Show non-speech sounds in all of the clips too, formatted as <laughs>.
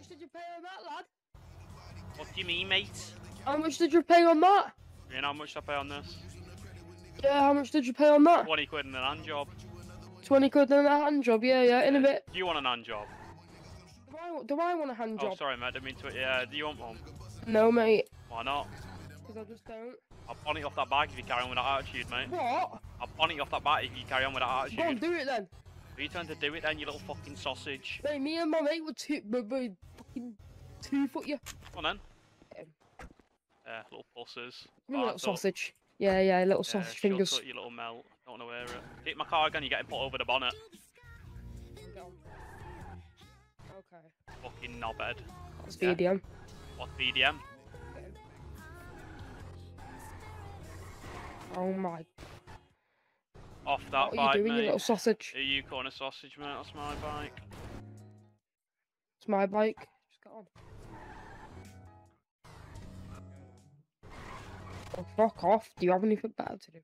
much did you pay on that, lad? What do you mean, mate? How much did you pay on that? You know how much I pay on this? Yeah, how much did you pay on that? 20 quid in an hand job. 20 quid and a hand job, yeah, yeah, in a bit. Do you want an hand job? Do I, do I want a hand Oh, job? sorry, mate. I didn't mean to. Yeah, do you want one? No, mate, Why not? because I just don't. I'll bonnet off that bike if you carry on with that attitude, mate. What? I'll bonnet off that bike if you carry on with that attitude. Go on, do it then. Are you trying to do it then, you little fucking sausage? Mate, me and my mate were two, fucking two foot you. Come on then. Um. Yeah, little pussers. You Right, little sausage. Yeah, yeah, little Yeah, sausage fingers. up, you little melt. Don't want to wear it. Hit my car again, you're getting put over the bonnet. Okay, Fucking knobhead. that's Yeah. VDM. What's BDM? Oh my, Off that what are bike, you doing, you little sausage? Are you corner sausage, mate? That's my bike. It's my bike. On. Oh, fuck off. Do you have anything better to do?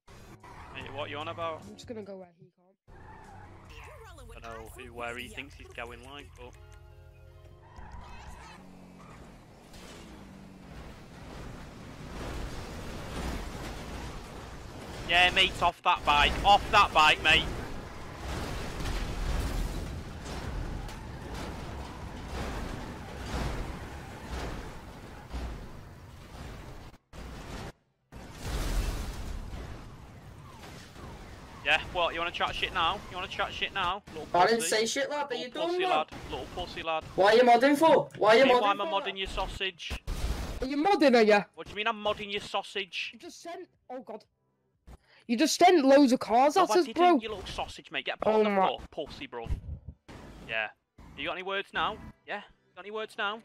Mate, what you on about? I'm just gonna go where he can't. I don't know who, where he thinks he's going like, but... Yeah, mate, off that bike. Off that bike, mate. Yeah, what, you wanna chat shit now? You wanna chat shit now? Little I didn't say shit, lad. Are you Little done, pussy lad? lad. Little pussy lad. Why are you modding for? Why are you Hey, modding why am I for? modding your sausage? Are you modding, are you? What do you mean I'm modding your sausage? You just sent. Oh god. You just sent loads of cars No, at I us, didn't, bro. you little sausage, mate. Get a Oh the my- floor, pussy, bro. Yeah. You got any words now? Yeah? Got any words now?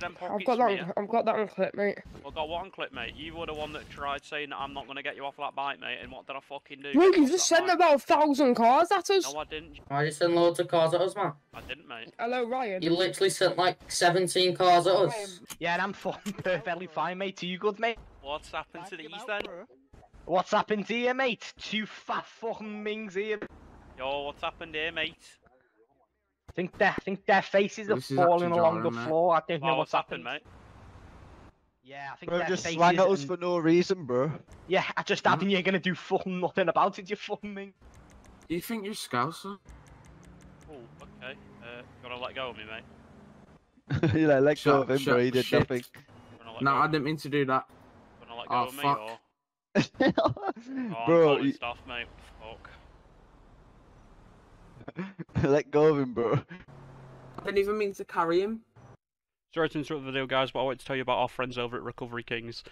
Them pockets I've got for that. me, On, I've got that on clip, mate. Well, got one clip, mate. You were the one that tried saying that I'm not going to get you off that bike, mate, and what did I fucking do? Bro, Get you just sent bike? about a thousand cars at us. No, I didn't. Why you send loads of cars at us, man? I didn't, mate. Hello, Ryan. You literally sent like 17 cars at us. Yeah, and I'm fucking perfectly fine, mate. Are you good, mate? What's happened to these then? What's happened to you, mate? Two fat fucking mings here. Yo, what's happened here, mate? I think their, I think their faces are This is falling actually along the jarring, mate. floor. I don't know Oh, what's what's happened, happened. mate? Yeah, I think Bro, their just faces swang at us and- for no reason, bro. Yeah, I just Hmm? adding you're gonna do fucking nothing about it, you fucking ming. Do you think you're Scouser? Oh, okay. Uh, you want to let go of me, mate? <laughs> you know, let go of him, shut- bro. He did shit. nothing. You wanna let No, I didn't mean to do that. You wanna let go Oh, of me, fuck. or... <laughs> Oh, I'm bro, you- stuff, mate. Fuck. <laughs> let go of him, bro. I didn't even mean to carry him. Sorry to interrupt the video, guys, but I want to tell you about our friends over at Recovery Kings.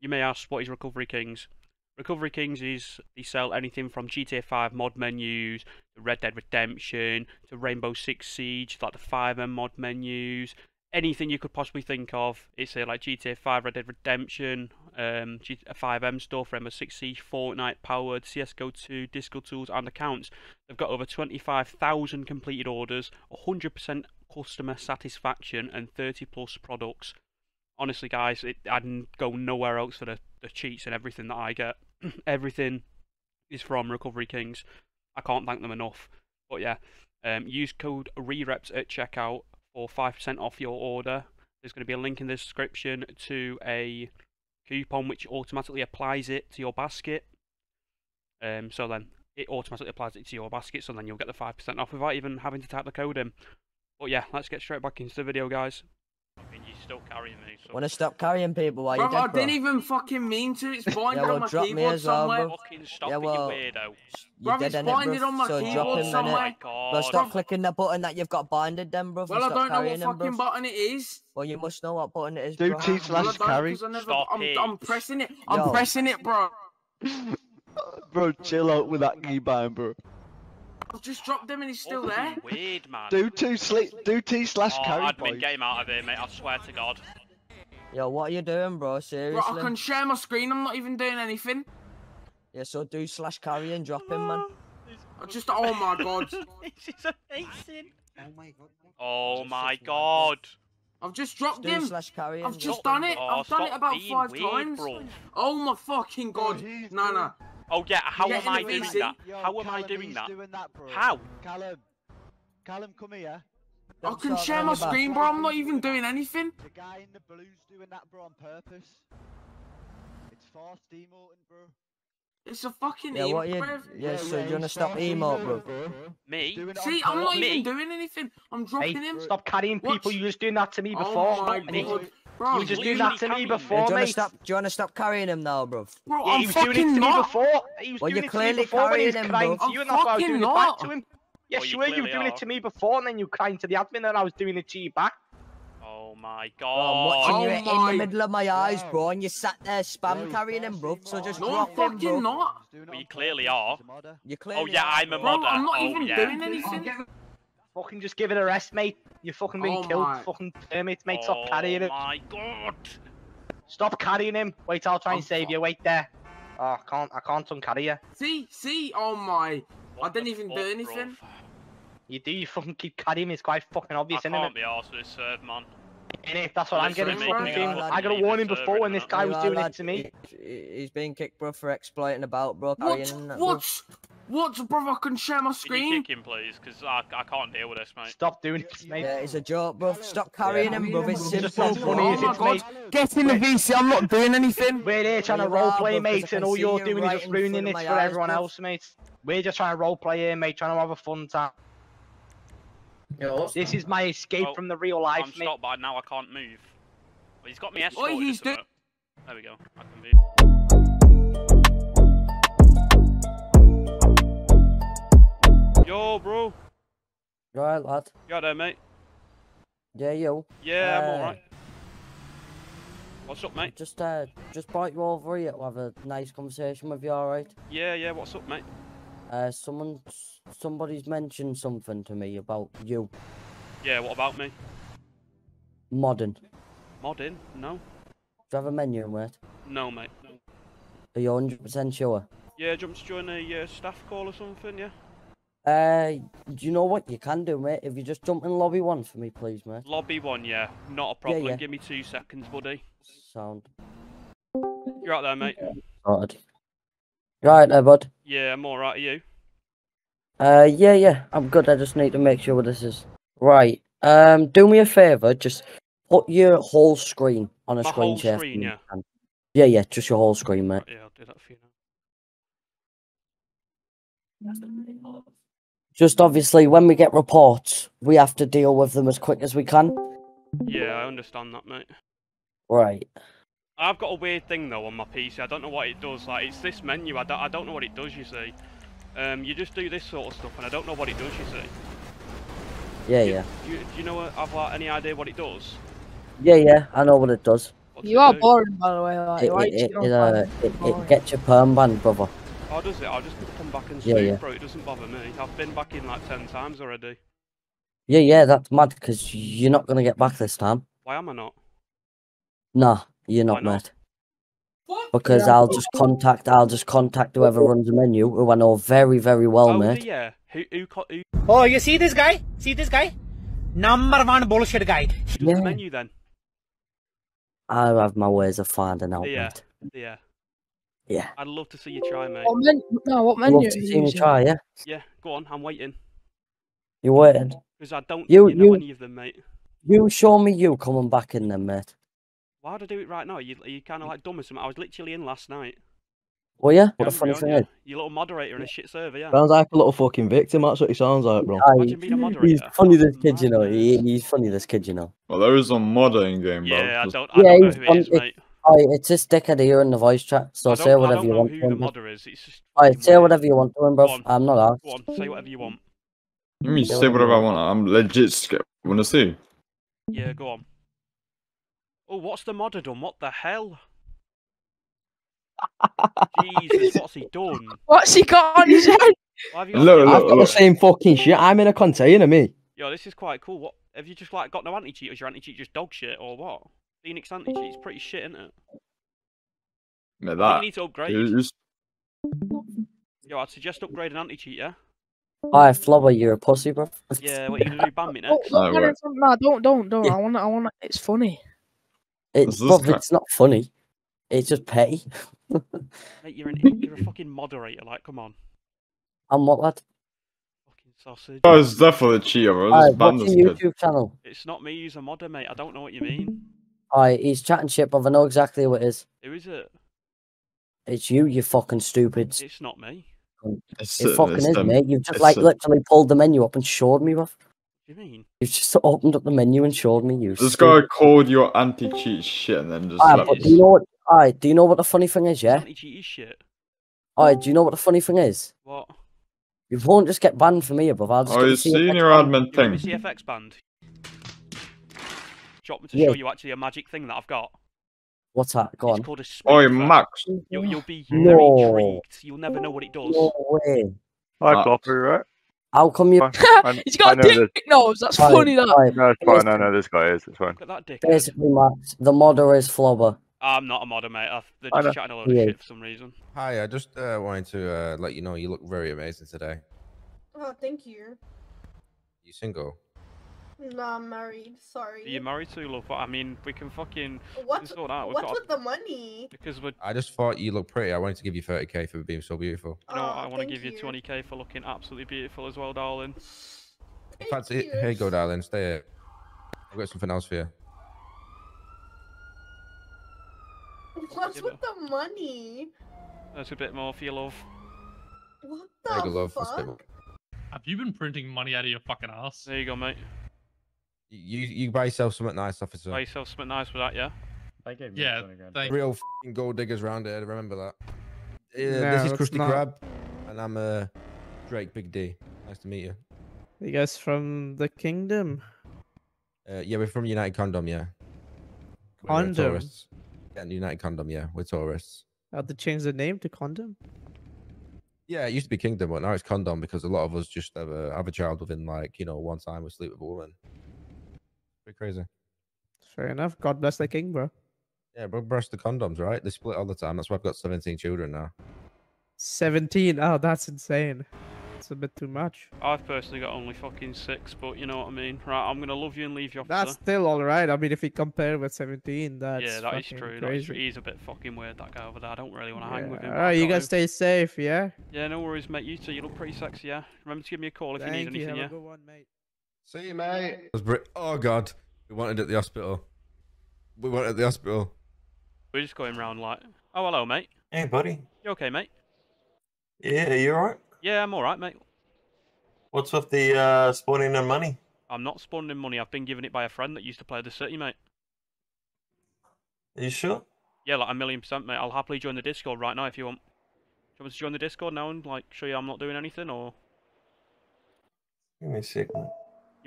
You may ask, what is Recovery Kings? Recovery Kings is they sell anything from GTA 5 mod menus to Red Dead Redemption to Rainbow Six Siege, like the FiveM mod menus, anything you could possibly think of. It's uh, like GTA 5, Red Dead Redemption, um, G- FiveM stuff, Rainbow Six Siege, Fortnite, Powered, CS:GO 2, Disco Tools, and accounts. They've got over 25,000 completed orders, 100% customer satisfaction, and 30 plus products. Honestly, guys, it, I'd go nowhere else for the, the cheats and everything that I get. <clears throat> everything is from Recovery Kings. I can't thank them enough. But yeah, um, use code REREPT at checkout for 5% off your order. There's going to be a link in the description to a coupon which automatically applies it to your basket. Um, so then it automatically applies it to your basket, so then you'll get the 5% off without even having to type the code in. But yeah, let's get straight back into the video, guys. I mean, you're still carrying me, so... Wanna stop carrying people while Bro, you're I dead, bro? didn't even fucking mean to. It's <laughs> blinded well, on my drop me keyboard as well, somewhere. bro. Fucking stop Yeah, it, well, you weirdo. You're Bruv, dead it's in it, blinded bro. on my So drop keyboard him, Oh somewhere. my innit? god. Bro, stop clicking the button that you've got binded then, bro. Well, I stop don't know carrying what him, bro. fucking button it is. Well, you must know what button it is, Do bro. T Well, I slash don't, carry. 'cause I never, Stop I'm, it. I'm pressing it. I'm Yo. pressing it, bro. <laughs> Bro, chill out with that keybind, bro. I've just dropped them and he's still Fucking there. Weird, man. Do two sli- do T slash oh, carry, admin, boys. game out of here, mate. I swear to God. Yo, what are you doing, bro? Seriously. Bro, I can share my screen. I'm not even doing anything. Yeah, so do slash carry and drop him, man. I just, oh my god. <laughs> this is amazing. Oh my god. Oh my god. I've just dropped Do him. slash carry I've just done it. Oh, I've done it about five weird, times. bro. Oh my fucking god. he's Nah, nah. Oh yeah, how am I doing that? Yo, How am I doing that? doing that, bro. How? Callum, Callum, come here. I Don't can share my back. screen, bro. I'm not even doing anything. The guy in the blue's doing that, bro, on purpose. It's forced emoting, bro. It's a fucking Yeah, what you? emo, bruv. Yeah, so you he's wanna stop forced emo, bro? Me? Doing it on See, I'm not purpose. even doing anything. I'm Hey, dropping him. stop carrying people. What? You was doing that to me Oh before. my and you- god. you were just you doing that to me carry me. Yeah, before, do you mate. stop? Do you wanna stop carrying him now, bro? bro, Yeah, I'm he was doing it to fucking me not. before. He was Well, doing you're it to me before when he was carrying him, crying bro. to you, I'm and that's why I was fucking doing it back not. to him. Yes, Well, oh, you you were. You were doing it to me before, and then you were crying to the admin, and I was doing it to you back. Oh my Bro, I'm watching god. you Oh in the middle of my eyes, Wow. bro, and you sat there spam he's carrying him, bro. So just emoting. No, I'm drop him, fucking bro. not. He's Well, you clearly are. he's a modder. You oh, clearly Oh yeah, are, I'm a bro. Bro, modder. I'm not oh, even yeah. doing anything. Fucking just give it a rest, mate. You're fucking being Oh killed. my- Fucking permit, mate. Stop oh carrying Oh my god. Stop carrying him. Wait, I'll try and save fu- you. Wait there. Oh, I can't. I can't uncarry you. See, see, oh my. What didn't the even do anything. bruv? You do. You fucking keep carrying me. It's quite fucking obvious, I isn't it? I can't be arsed with this serve, man. Innit? That's what I'm Literally getting making fucking me thing. go I got a warning before when this guy was doing lad. it to me. He- He's being kicked, bro, for exploiting about, bro. What? Carrying that, bro. What? What, bro? I can share my Can you screen. kick him, please? Because I, I can't deal with this, mate. Stop doing this, mate. Yeah, it's a joke, bro. Stop carrying him, bro. It's It's just simple, not funny, Oh my God. mate? Get in the VC. I'm not doing anything. We're here trying to Well, you roleplay, bro, 'cause I mate, and all you're doing right is just ruining front it for eyes, everyone bro. else, mate. We're just trying to roleplay here, mate, trying to have a fun time. Yo, This is my escape Oh, from the real life, I'm mate. stopped by now. I can't move. Well, he's got me Oi, escorted. he's or do- There we go. I can move. Yo, bro. Right, lad. You out there, mate? Yeah, you. Yeah, I'm Uh, alright. What's up, mate? Just, uh, just brought you over here to have a nice conversation with you, alright? Yeah, yeah. What's up, mate? Uh, someone, somebody's mentioned something to me about you. Yeah. What about me? Modern. Modding? No. Do you have a menu, mate? No, mate. No. Are you 100% sure? Yeah, jump to join a uh, staff call or something. Yeah. Uh, do you know what you can do, mate? If you just jump in lobby one for me, please, mate. Lobby one. Yeah. Not a problem. yeah. Give me two seconds, buddy. Sound. You're out there, mate. Sorted. Right there, bud. Yeah, I'm alright. Are you? Uh, yeah, yeah, I'm good. I just need to make sure what this is right. Um, do me a favor, just put your whole screen on a My screen share. screen, yeah. if you can. Yeah, yeah, just your whole screen, mate. Yeah, I'll do that for you now. Just obviously, when we get reports, we have to deal with them as quick as we can. Yeah, I understand that, mate. Right. I've got a weird thing though on my PC. I don't know what it does. Like it's this menu. I don't, I don't know what it does. You see, um, you just do this sort of stuff, and I don't know what it does. You see. Yeah, Do- yeah. Do you, do you know? what- Have like, any idea what it does? Yeah, yeah, I know what it does. What You it are do? boring, by the way. Like, It, it, it, it, uh, it, it gets your perm banned, brother. Oh, does it? I'll just come back and Yeah, yeah. bro. It doesn't bother me. I've been back in like ten times already. Yeah, yeah, that's mad, because you're not going to get back this time. Why am I not? Nah, you're Why not, not? mate. Because I'll just contact, I'll just contact whoever runs the menu, who I know very, very well, oh, mate. yeah. Who who, who Oh, you see this guy? See this guy? Number one bullshit guy. Yeah. the menu then? I have my ways of finding out, Yeah. mate. Yeah. Yeah. I'd love to see you try, mate. What menu? No, what You menu? love to see me try, yeah? Yeah. Go on. I'm waiting. You waiting? Because I don't You- you, know you- any of them, mate. You show me you coming back in then, mate. Why would I do it right now? Are you, are you kind of like dumb or something? I was literally in last night. Will ya? What Yeah, the funny aren't thing you? is, eh? You little moderator in a shit server, yeah. Sounds like a little fucking victim. That's what he sounds like, bro. aye, Imagine being a he's funny this kid, you know. He, he's funny this kid, you know. Well, there is a modder in game, bro. Yeah, I don't, I Yeah, don't know who it is, on- it- mate. Aye, it's this dickhead here in the voice chat, so I say don't, I whatever don't you know want who to the him. bruv. modder is. It's just. Alright, say whatever you want to him, bro. I'm not asked. Go on, say whatever you want. You mean say whatever I want? I'm legit scared. Wanna see? Yeah, go on. Oh, what's the modder done? What the hell? <laughs> Jesus, what's he done? What's he got on his head? Have you Look, look, I've got the same fucking shit. I'm in a container, me. Yo, this is quite cool. What have you just like got no anti cheat? Is your anti cheat just dog shit or what? Phoenix anti cheat's pretty shit, isn't it? Yeah, that. you need to upgrade. You just- Yo, I'd suggest upgrade an anti cheat, yeah? Alright, Flubber, you're a pussy, bro. Yeah, what you gonna do? Ban me Don't, <laughs> oh, next? don't No, get right. it from, nah, don't, don't, don't. Yeah. I want, I want. It's funny. It's, What's this bruv, guy? it's not funny. It's just petty. <laughs> Mate, you're an you're a fucking moderator. Like, come on. I'm what, lad? Fucking Sausage. Oh, it's definitely cheater, bro. Alright, Just what's this your kid. YouTube channel? It's not me. He's a modder, mate. I don't know what you mean. Alright, he's chatting shit, but I know exactly who it is. Who is it? It's you, you fucking stupid. It's not me. It's, It fucking is, them. mate. You've just it's like a- literally pulled the menu up and showed me, Ruff. What do you mean? You've just opened up the menu and showed me. You. This stupid- guy called your anti-cheat shit and then just Alright, left but do you know what? Alright, do you know what the funny thing is? Yeah. Anti-cheat shit. Alright, do you know what the funny thing is? What? You won't just get banned from here, bruv. I'll just Oh, get you the seen CFX your banned. admin You want thing? CFX band? Do you want me to Yeah. show you actually a magic thing that I've got? What's that? Go It's on. called a Oi. Max. You'll, you'll be No. very intrigued. You'll never know what it does. No way. Hi, ah. Max. Clopper, right? How come you? <laughs> He's got a know dick this. nose. That's Alright, funny. That. alright, No, it's fine. I Listen. know this guy is. It's fine. Look at that dick. Basically, Max, the modder is Flobber. I'm not a modder, mate. I've, they're just know. chatting a lot of Yeah. shit for some reason. Hi, I just uh, wanted to uh, let you know you look very amazing today. Oh, thank you. You single? No, I'm married. Sorry. Are you married to, love? I mean, we can fucking What's sort out. We've what's got with the money? because we're. I just thought you looked pretty. I wanted to give you 30k for being so beautiful. You know, what, Aw, I want to give you you. 20k for looking absolutely beautiful as well, darling. In Thank fact, you. here you go, darling. Stay here. I've got something else for you. <laughs> What's You with the money? That's a bit more for your love. What There you the go, love. That's a bit fuck? Have you been printing money out of your fucking ass? There you go, mate. You you buy yourself something nice, officer. Buy yourself something nice with that, yeah? Yeah, thank Real fing gold diggers round here. Remember that. Yeah, No, this is that's Krusty not. Krab, and I'm uh, Drake Big D. Nice to meet you. You guys from the kingdom? Uh, yeah, we're from United Condom. Yeah. We're, uh, Condom? tourists. Yeah, United Condom. Yeah, we're tourists. Had to change the name to condom. Yeah, it used to be Kingdom, but now it's Condom because a lot of us just have a, have a child within like you know one time we sleep with a woman. Pretty crazy. Fair enough. God bless the king, bro. Yeah, but brush the condoms, right? They split all the time. That's why I've got 17 children now. 17. Oh, that's insane. It's a bit too much. I've personally got only fucking six, but you know what I mean. Right, I'm gonna love you and leave you, officer. That's still alright. I mean, if you compare with 17, that's yeah, that is fucking true. That is true. He's a bit fucking weird, that guy over there. I don't really want to hang with him. Yeah. Alright, you got guys to. stay safe, yeah? Yeah, no worries, mate. You too. you look pretty sexy, yeah? Remember to give me a call if Thank you you. need anything, Have yeah? a good one, mate. See you, mate. Oh god, we wanted at the hospital. We wanted at the hospital. We're just going round like, oh, hello, mate. Hey, buddy. You okay, mate? Yeah, you alright? Yeah, I'm alright, mate. What's with the uh, spawning and money? I'm not spawning money. I've been given it by a friend that used to play the city, mate. Are you sure? Yeah, like a million percent, mate. I'll happily join the Discord right now if you want. Do you want me to join the Discord now and like show you I'm not doing anything, or Give me a sec, mate.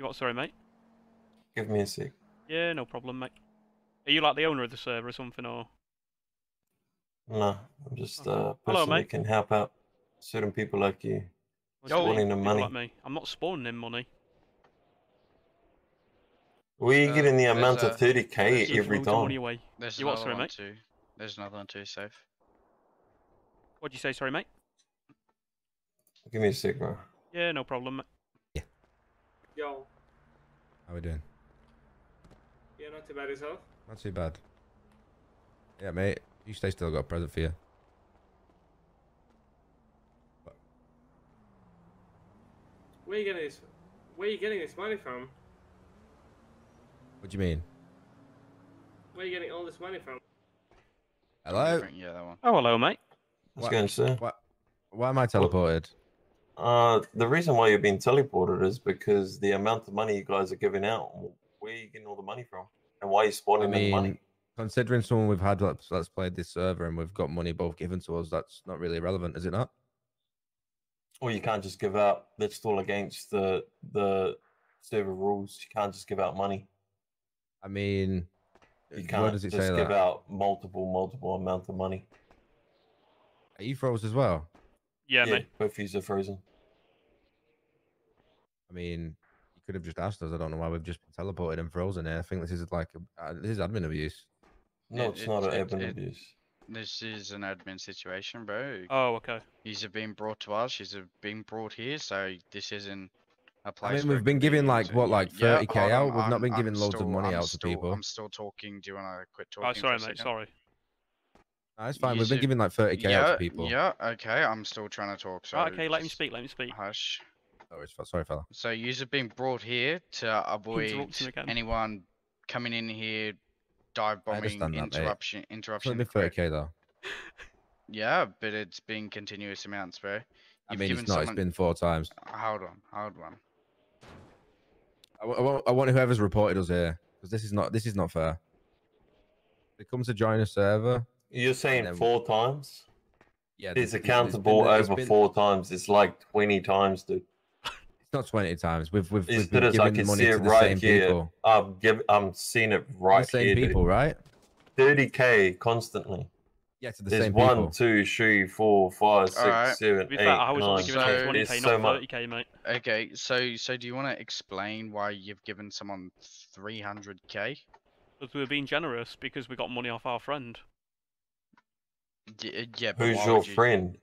You what? Sorry, mate. Give me a sec. Yeah, no problem, mate. Are you like the owner of the server or something, or? No, I'm just uh, Hello, person that mate. can help out certain people like you. What do you Spawning them money. Like me. I'm not spawning them money. Where you getting the amount a- of 30k There's every loads of money time? away. There's You what, another sorry, one mate? too. There's another one too, safe. What'd you say, sorry, mate? Give me a sec, bro. Yeah, no problem, mate. Yo, How we doing? yeah, not too bad yourself. Not too bad. Yeah, mate. You stay still. Got a present for you. Where you getting this? Where you getting this money from? What do you mean? Where are you getting all this money from? Hello. Yeah, that one. Oh, hello, mate. What's going, sir? Why, why am I teleported? Uh, the reason why you're being teleported is because the amount of money you guys are giving out. Where are you getting all the money from? And why are you I spawning the money? considering someone we've had that's, that's played this server and we've got money both given to us, that's not really relevant, is it not? Or you can't just give out. That's all against the the server rules. You can't just give out money. I mean, You can't does it just say give that? out multiple, multiple amount of money. Are you froze as well? Yeah, mate. Both of you are frozen. I mean, you could have just asked us. I don't know why we've just been teleported and frozen here. I think this is like a, uh, this is admin abuse. No, It- it's it- not an it- admin it- abuse. This is an admin situation, bro. Oh, okay. He's been brought to us. He's been brought here, so this isn't a place. I mean, we've been giving like convenience. what, like Yeah, thirty k hold out. on, We've not I'm- been I'm giving loads of money I'm out to people. I'm still talking. Do you want to quit talking? Oh, talking? sorry, mate. second? Sorry. No, it's fine. You We've been giving like thirty k yeah, out to people. Yeah, okay. I'm still trying to talk. So Right, okay, let him just speak. Let me speak. Hush. Sorry, f- sorry, fella. So yous have been brought here to avoid Interrupt him again. anyone coming in here, dive I bombing, understand that, mate. interruption, It's interruption. only 30k though. <laughs> Yeah, but it's been continuous amounts, bro. I You've mean, given it's not. It's someone- been four times. Uh, hold on, hold on. I, I want, I want whoever's reported us here because this is not. This is not fair. They come to join a server. You're saying four times? Yeah, It's there's- there's accountable been- it's over been- four times. It's like 20 times, dude. It's not twenty times. We've we've, we've been good I giving can money see to it the right same here. people. I'm give, I'm seeing it right the same here. dude. people, right? 30k constantly. Yeah, to the There's same one, people. two, three, four, five, six, Alright. seven, eight, fair, I was nine, giving out ten. 20k, There's not so much. 30k, mate. Okay, so so do you want to explain why you've given someone 300k? Because we were being generous because we got money off our friend. Y- uh, yeah, but Who's why your would you- friend?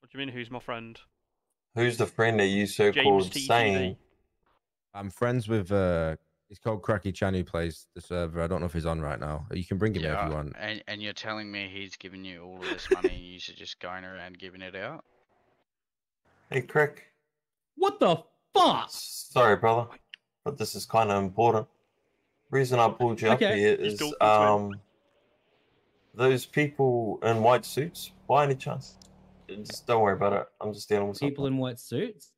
What do you mean? Who's my friend? Who's the friend that you so called TTV. saying? I'm friends with. uh He's called Cracky Chan who plays the server. I don't know if he's on right now. You can bring him here if you want. and and you're telling me he's giving you all of this money and you're just going around giving it out? Hey, Crick. What the fuck? Sorry, brother, but this is kind of important. Reason I pulled you up Okay. here He's is talking to him. um those people in white suits. By any chance? Just don't worry about it. I'm just dealing with something. People in white suits.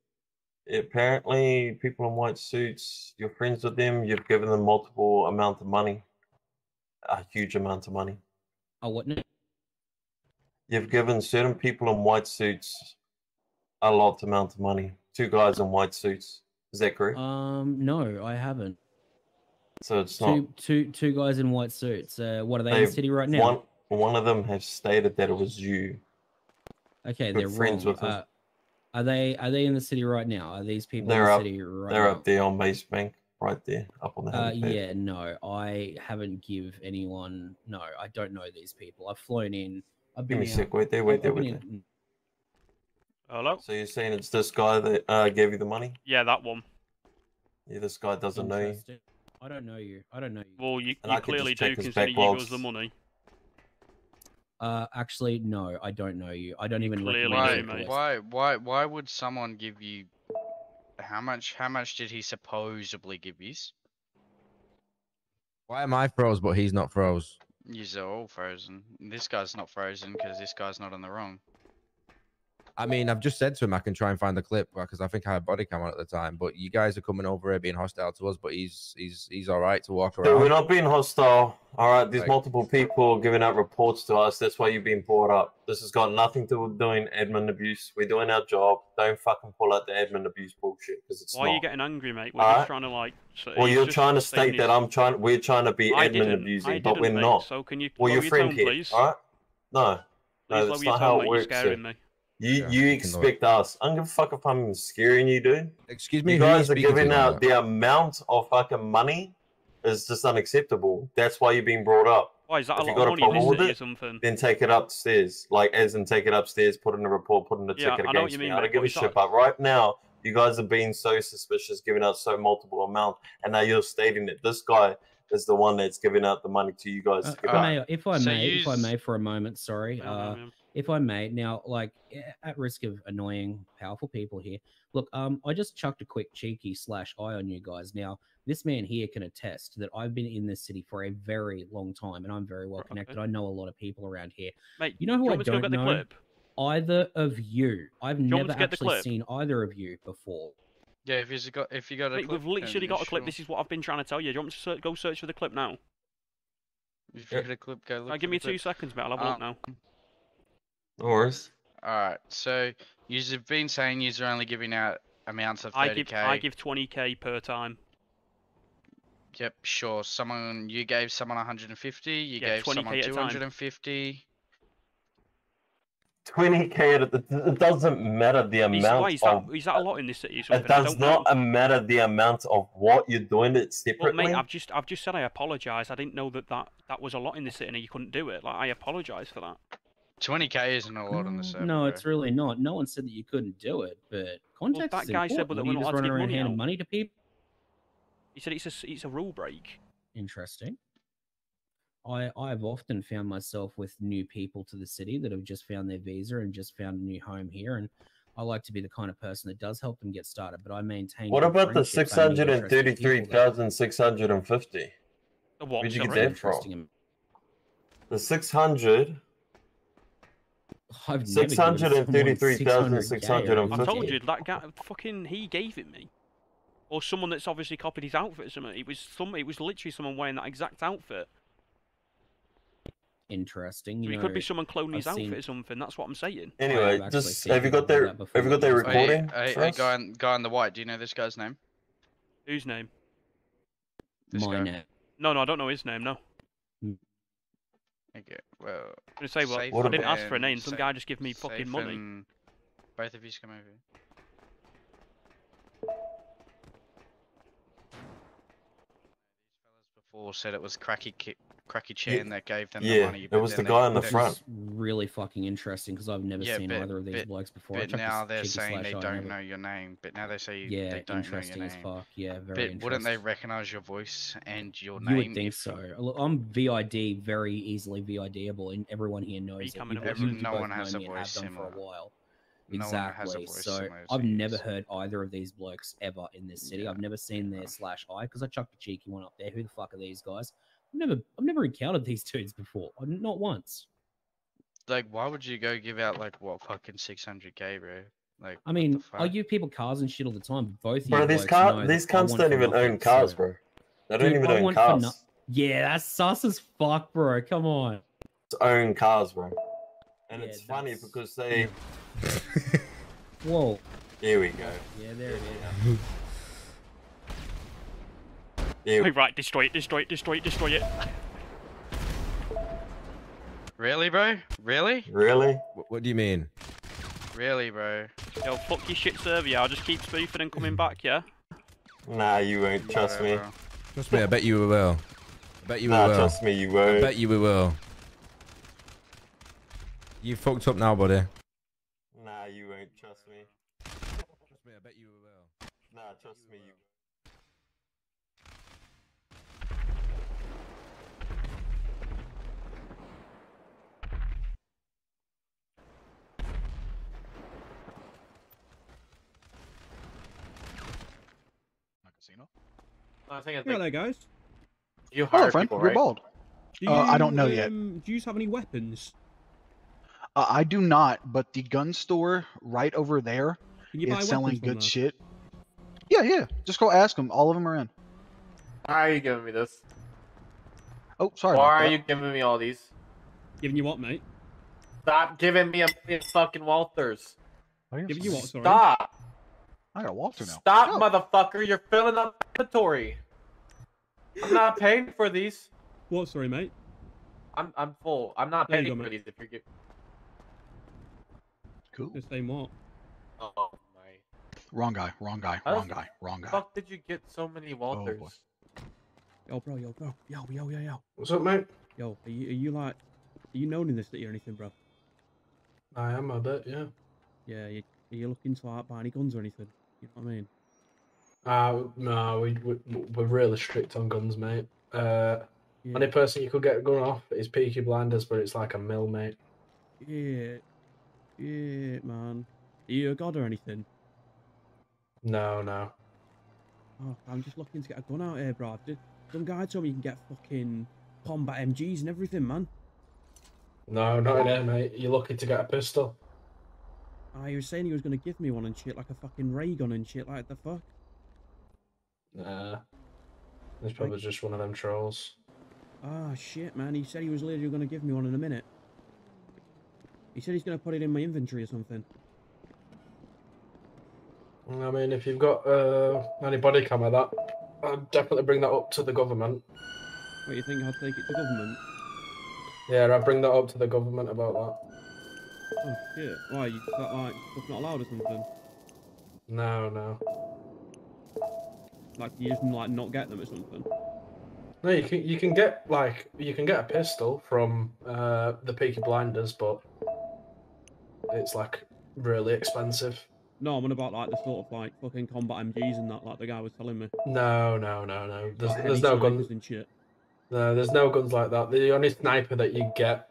apparently people in white suits you're friends with them you've given them multiple amount of money a huge amount of money Oh, what? you've given certain people in white suits a lot amount of money two guys in white suits is that correct Um, no, I haven't. So it's not Two, two, two guys in white suits. Uh, what are they in the city right now? one one of them has stated that it was you Okay, good they're friends wrong. with them. Uh, are they are they in the city right now? Are these people they're in the up city right they're now? up there on base bank right there up on the Uh, yeah, no, I haven't give anyone. No, I don't know these people. I've flown in. I've give been me a sec wait there wait I've there wait there in- Hello? so you're saying it's this guy that uh, gave you the money Yeah, that one. yeah this guy doesn't know you Interesting. I don't know you. I don't know you. Well, you, you I could just clearly do, his considering you give us logs. the money. Uh, actually, no, I don't know you. I don't even clearly recognize do, Why, mate. why, why, why would someone give you? How much? How much did he supposedly give you? Why am I froze but he's not froze? You're all frozen. This guy's not frozen because this guy's not in the wrong. I mean, I've just said to him I can try and find the clip uh, because I think I had body cam on at the time. But you guys are coming over here being hostile to us, but he's he's he's all right to walk Dude, around. we're not being hostile. All right, there's Like- multiple people giving out reports to us. That's why you've been brought up. This has got nothing to do with doing admin abuse. We're doing our job. Don't fucking pull out the admin abuse bullshit because it's Why not. are you getting angry, mate? We're Alright. just trying to like. say- well, you're trying to state that I'm trying. We're trying to be I admin didn't. abusing, but we're didn't, mate, not. So can you well, your your friend tone, here. please? All right? No, Please no, lower that's not how mate, it you're works. scaring sir. me. You Yeah, you you can expect us? I don't give a fuck if I'm scaring you, dude. Excuse me, You who are you guys are giving out the amount of fucking money is just unacceptable. That's why you're being brought up. Why is that a If you lot got of a money in problem with city or it, something? then take it upstairs. Like, as in take it upstairs, put in a report, put in a Yeah, ticket I know what against you me. mean, I don't give but a shit. But right now, you guys are being so suspicious, giving out so multiple amount, and now you're stating that this guy is the one that's giving out the money to you guys. Uh, to give uh, out. may, if I So may, if I may, for a moment, sorry. Yeah, Uh, yeah, yeah. If I may, now, like, at risk of annoying powerful people here, look, um, I just chucked a quick cheeky slash eye on you guys. Now, this man here can attest that I've been in this city for a very long time, and I'm very well Okay. connected. I know a lot of people around here. Mate, You know who I want me to don't get the know? clip? Either of you. I've you never to get the actually seen either of you before. Yeah, if you got if you got a Mate, clip, we've literally got a clip. sure. This is what I've been trying to tell you. Do you want me to ser- go search for the clip now? If you got a clip, go look. Uh, give me two clip. seconds, mate. I'll have a look Um, now. No worries. All right, so you've been saying you're only giving out amounts of I 30k. give I give 20k per time. Yep, sure. Someone you gave someone 150. You Yeah, gave someone at a time. 250. 20k. at a- It doesn't matter the Is, amount why is that? of. Is that a lot in this city? Or It does don't not know. matter the amount of what you're doing it Well, separately. mate, I've just I've just said I apologise. I didn't know that, that that was a lot in this city and you couldn't do it. Like I apologise for that. 20k isn't a lot on the Mm, server. No, bro. it's really not. No one said that you couldn't do it, but context that is guy said, but important. that we're not just allowed to running give around money handing out. money to people. He said it's a s- it's a rule break. Interesting. I I've often found myself with new people to the city that have just found their visa and just found a new home here, and I like to be the kind of person that does help them get started, but I maintain. What about the friendships, six I meet hundred and interesting people thirty-three that- thousand six hundred and fifty? The what, Where'd you get that from? The six hundred. <laughs> I've never Six given hundred and thirty-three thousand six hundred and I told you that guy fucking he gave it me, or someone that's obviously copied his outfit or something. It was some. It was literally someone wearing that exact outfit. Interesting. So You it could be someone cloning his I've seen- outfit or something. That's what I'm saying. Anyway, just have you got their have you got their when I was- recording? Hey, for hey, us? guy, in, guy in the white. Do you know this guy's name? Whose name? This my guy. name. No, no, I don't know his name. No. Okay. Well. I'm gonna say, well, I didn't ask for a name. Some safe- guy just give me fucking money. Both of you come over. here. Before said it was Cracky Ki- Cracky Chan that gave them the yeah, money. it was the guy in the front. Really fucking interesting because I've never Yeah, seen but- either of these but- blokes before. I But now they're saying they don't know your name. But now they say you- Yeah, they don't know your interesting as name. fuck. Yeah, very But wouldn't they recognize your voice and your name? You name? would think if- so. Look, I'm VID, very easily VIDable, and everyone here knows it. Becoming You a both- wizard. you No one has a me and have voice done for a while. No Exactly. has so I've never heard either of these blokes ever in this city. I've never seen their slash I because I chucked a cheeky one up there. Who the fuck are these guys? I've never, I've never encountered these dudes before. Uh, Not once. Like, why would you go give out like what fucking six hundred k, bro? Like, I mean, I give people cars and shit all the time. but Both of Bro, you these blokes car these that cunts don't even nothing, own cars, so- bro. They don't Dude, even I own cars. no- Yeah, that's sus as fuck, bro. Come on. It's own cars, bro. And Yeah, it's funny because they. <laughs> Whoa. Here we go. Yeah, there it is. Here Hey, right, destroy it, destroy it, destroy it, destroy it. Really, bro? Really? Really? What, what do you mean? Really, bro? Yo, fuck your shit server, yeah. I'll just keep spoofing and coming back, yeah. Nah, you won't. Trust me. Whatever. Trust me, I bet you we will. I bet you we Nah, will. trust me, you won't. bet you we will. You fucked up now, buddy. Nah, you won't. Trust me. Trust me, I bet you we will. Nah, trust me, you. I think I Yeah, think there, guys. you Hello, hired friend. people, You're right? bald. Do Uh, I don't know yet. um, Do you have any weapons? Uh, I do not, but the gun store right over there Can you buy is selling good there? shit. Yeah, yeah. Just go ask them. All of them are in. Why are you giving me this? Oh, sorry. Why about are that. you giving me all these? Giving you what, mate? Stop giving me a million fucking Walters. Why are you Giving you what? Sorry. Stop! I got a Walter now. Stop, Go. motherfucker! You're filling up inventory. I'm not <laughs> paying for these. What? Sorry, mate. I'm I'm full. I'm not There paying go, for mate. these. If you're get... Cool. The same what? Oh my. Wrong guy. Wrong guy. How Wrong guy. Wrong guy. Fuck! Did you get so many oh, Walters? boy. Yo, bro, yo, bro, yo, yo, yo, yo, What's up, mate? yo. Are you, are you like, are you known in this city or anything, bro? I am a bit, yeah. Yeah, you, are you looking to like buy any guns or anything? You know what I mean? Uh, no, we, we we're really strict on guns, mate. Uh, Yeah. only person you could get a gun off is Peaky Blinders, but it's like a mill, mate. Yeah, yeah, man. Are you a god or anything? No, no. Oh, I'm just looking to get a gun out here, bro. Some guy told me you can get fucking combat MGs and everything, man. No, not in here, mate. You're lucky to get a pistol. Ah, he was saying he was gonna give me one and shit, like a fucking ray gun and shit, like the fuck. Nah. It's probably just one of them trolls. Ah, shit, man. He said he was literally gonna give me one in a minute. He said he's gonna put it in my inventory or something. I mean, if you've got uh, any body cam of that, I'd definitely bring that up to the government. What, you think I'll take it to the government? Yeah, I'd bring that up to the government about that. Oh, shit. Why, you that, like, stuff not allowed or something? No, no. Like, you just, like, not get them or something? No, you can you can get like you can get a pistol from uh, the Peaky Blinders, but it's like really expensive. No, I'm on about, like, the sort of, like, fucking combat MGs and that, like the guy was telling me. No, no, no, no. There's Like, there's no guns. and shit. No, there's no guns like that. The only sniper that you get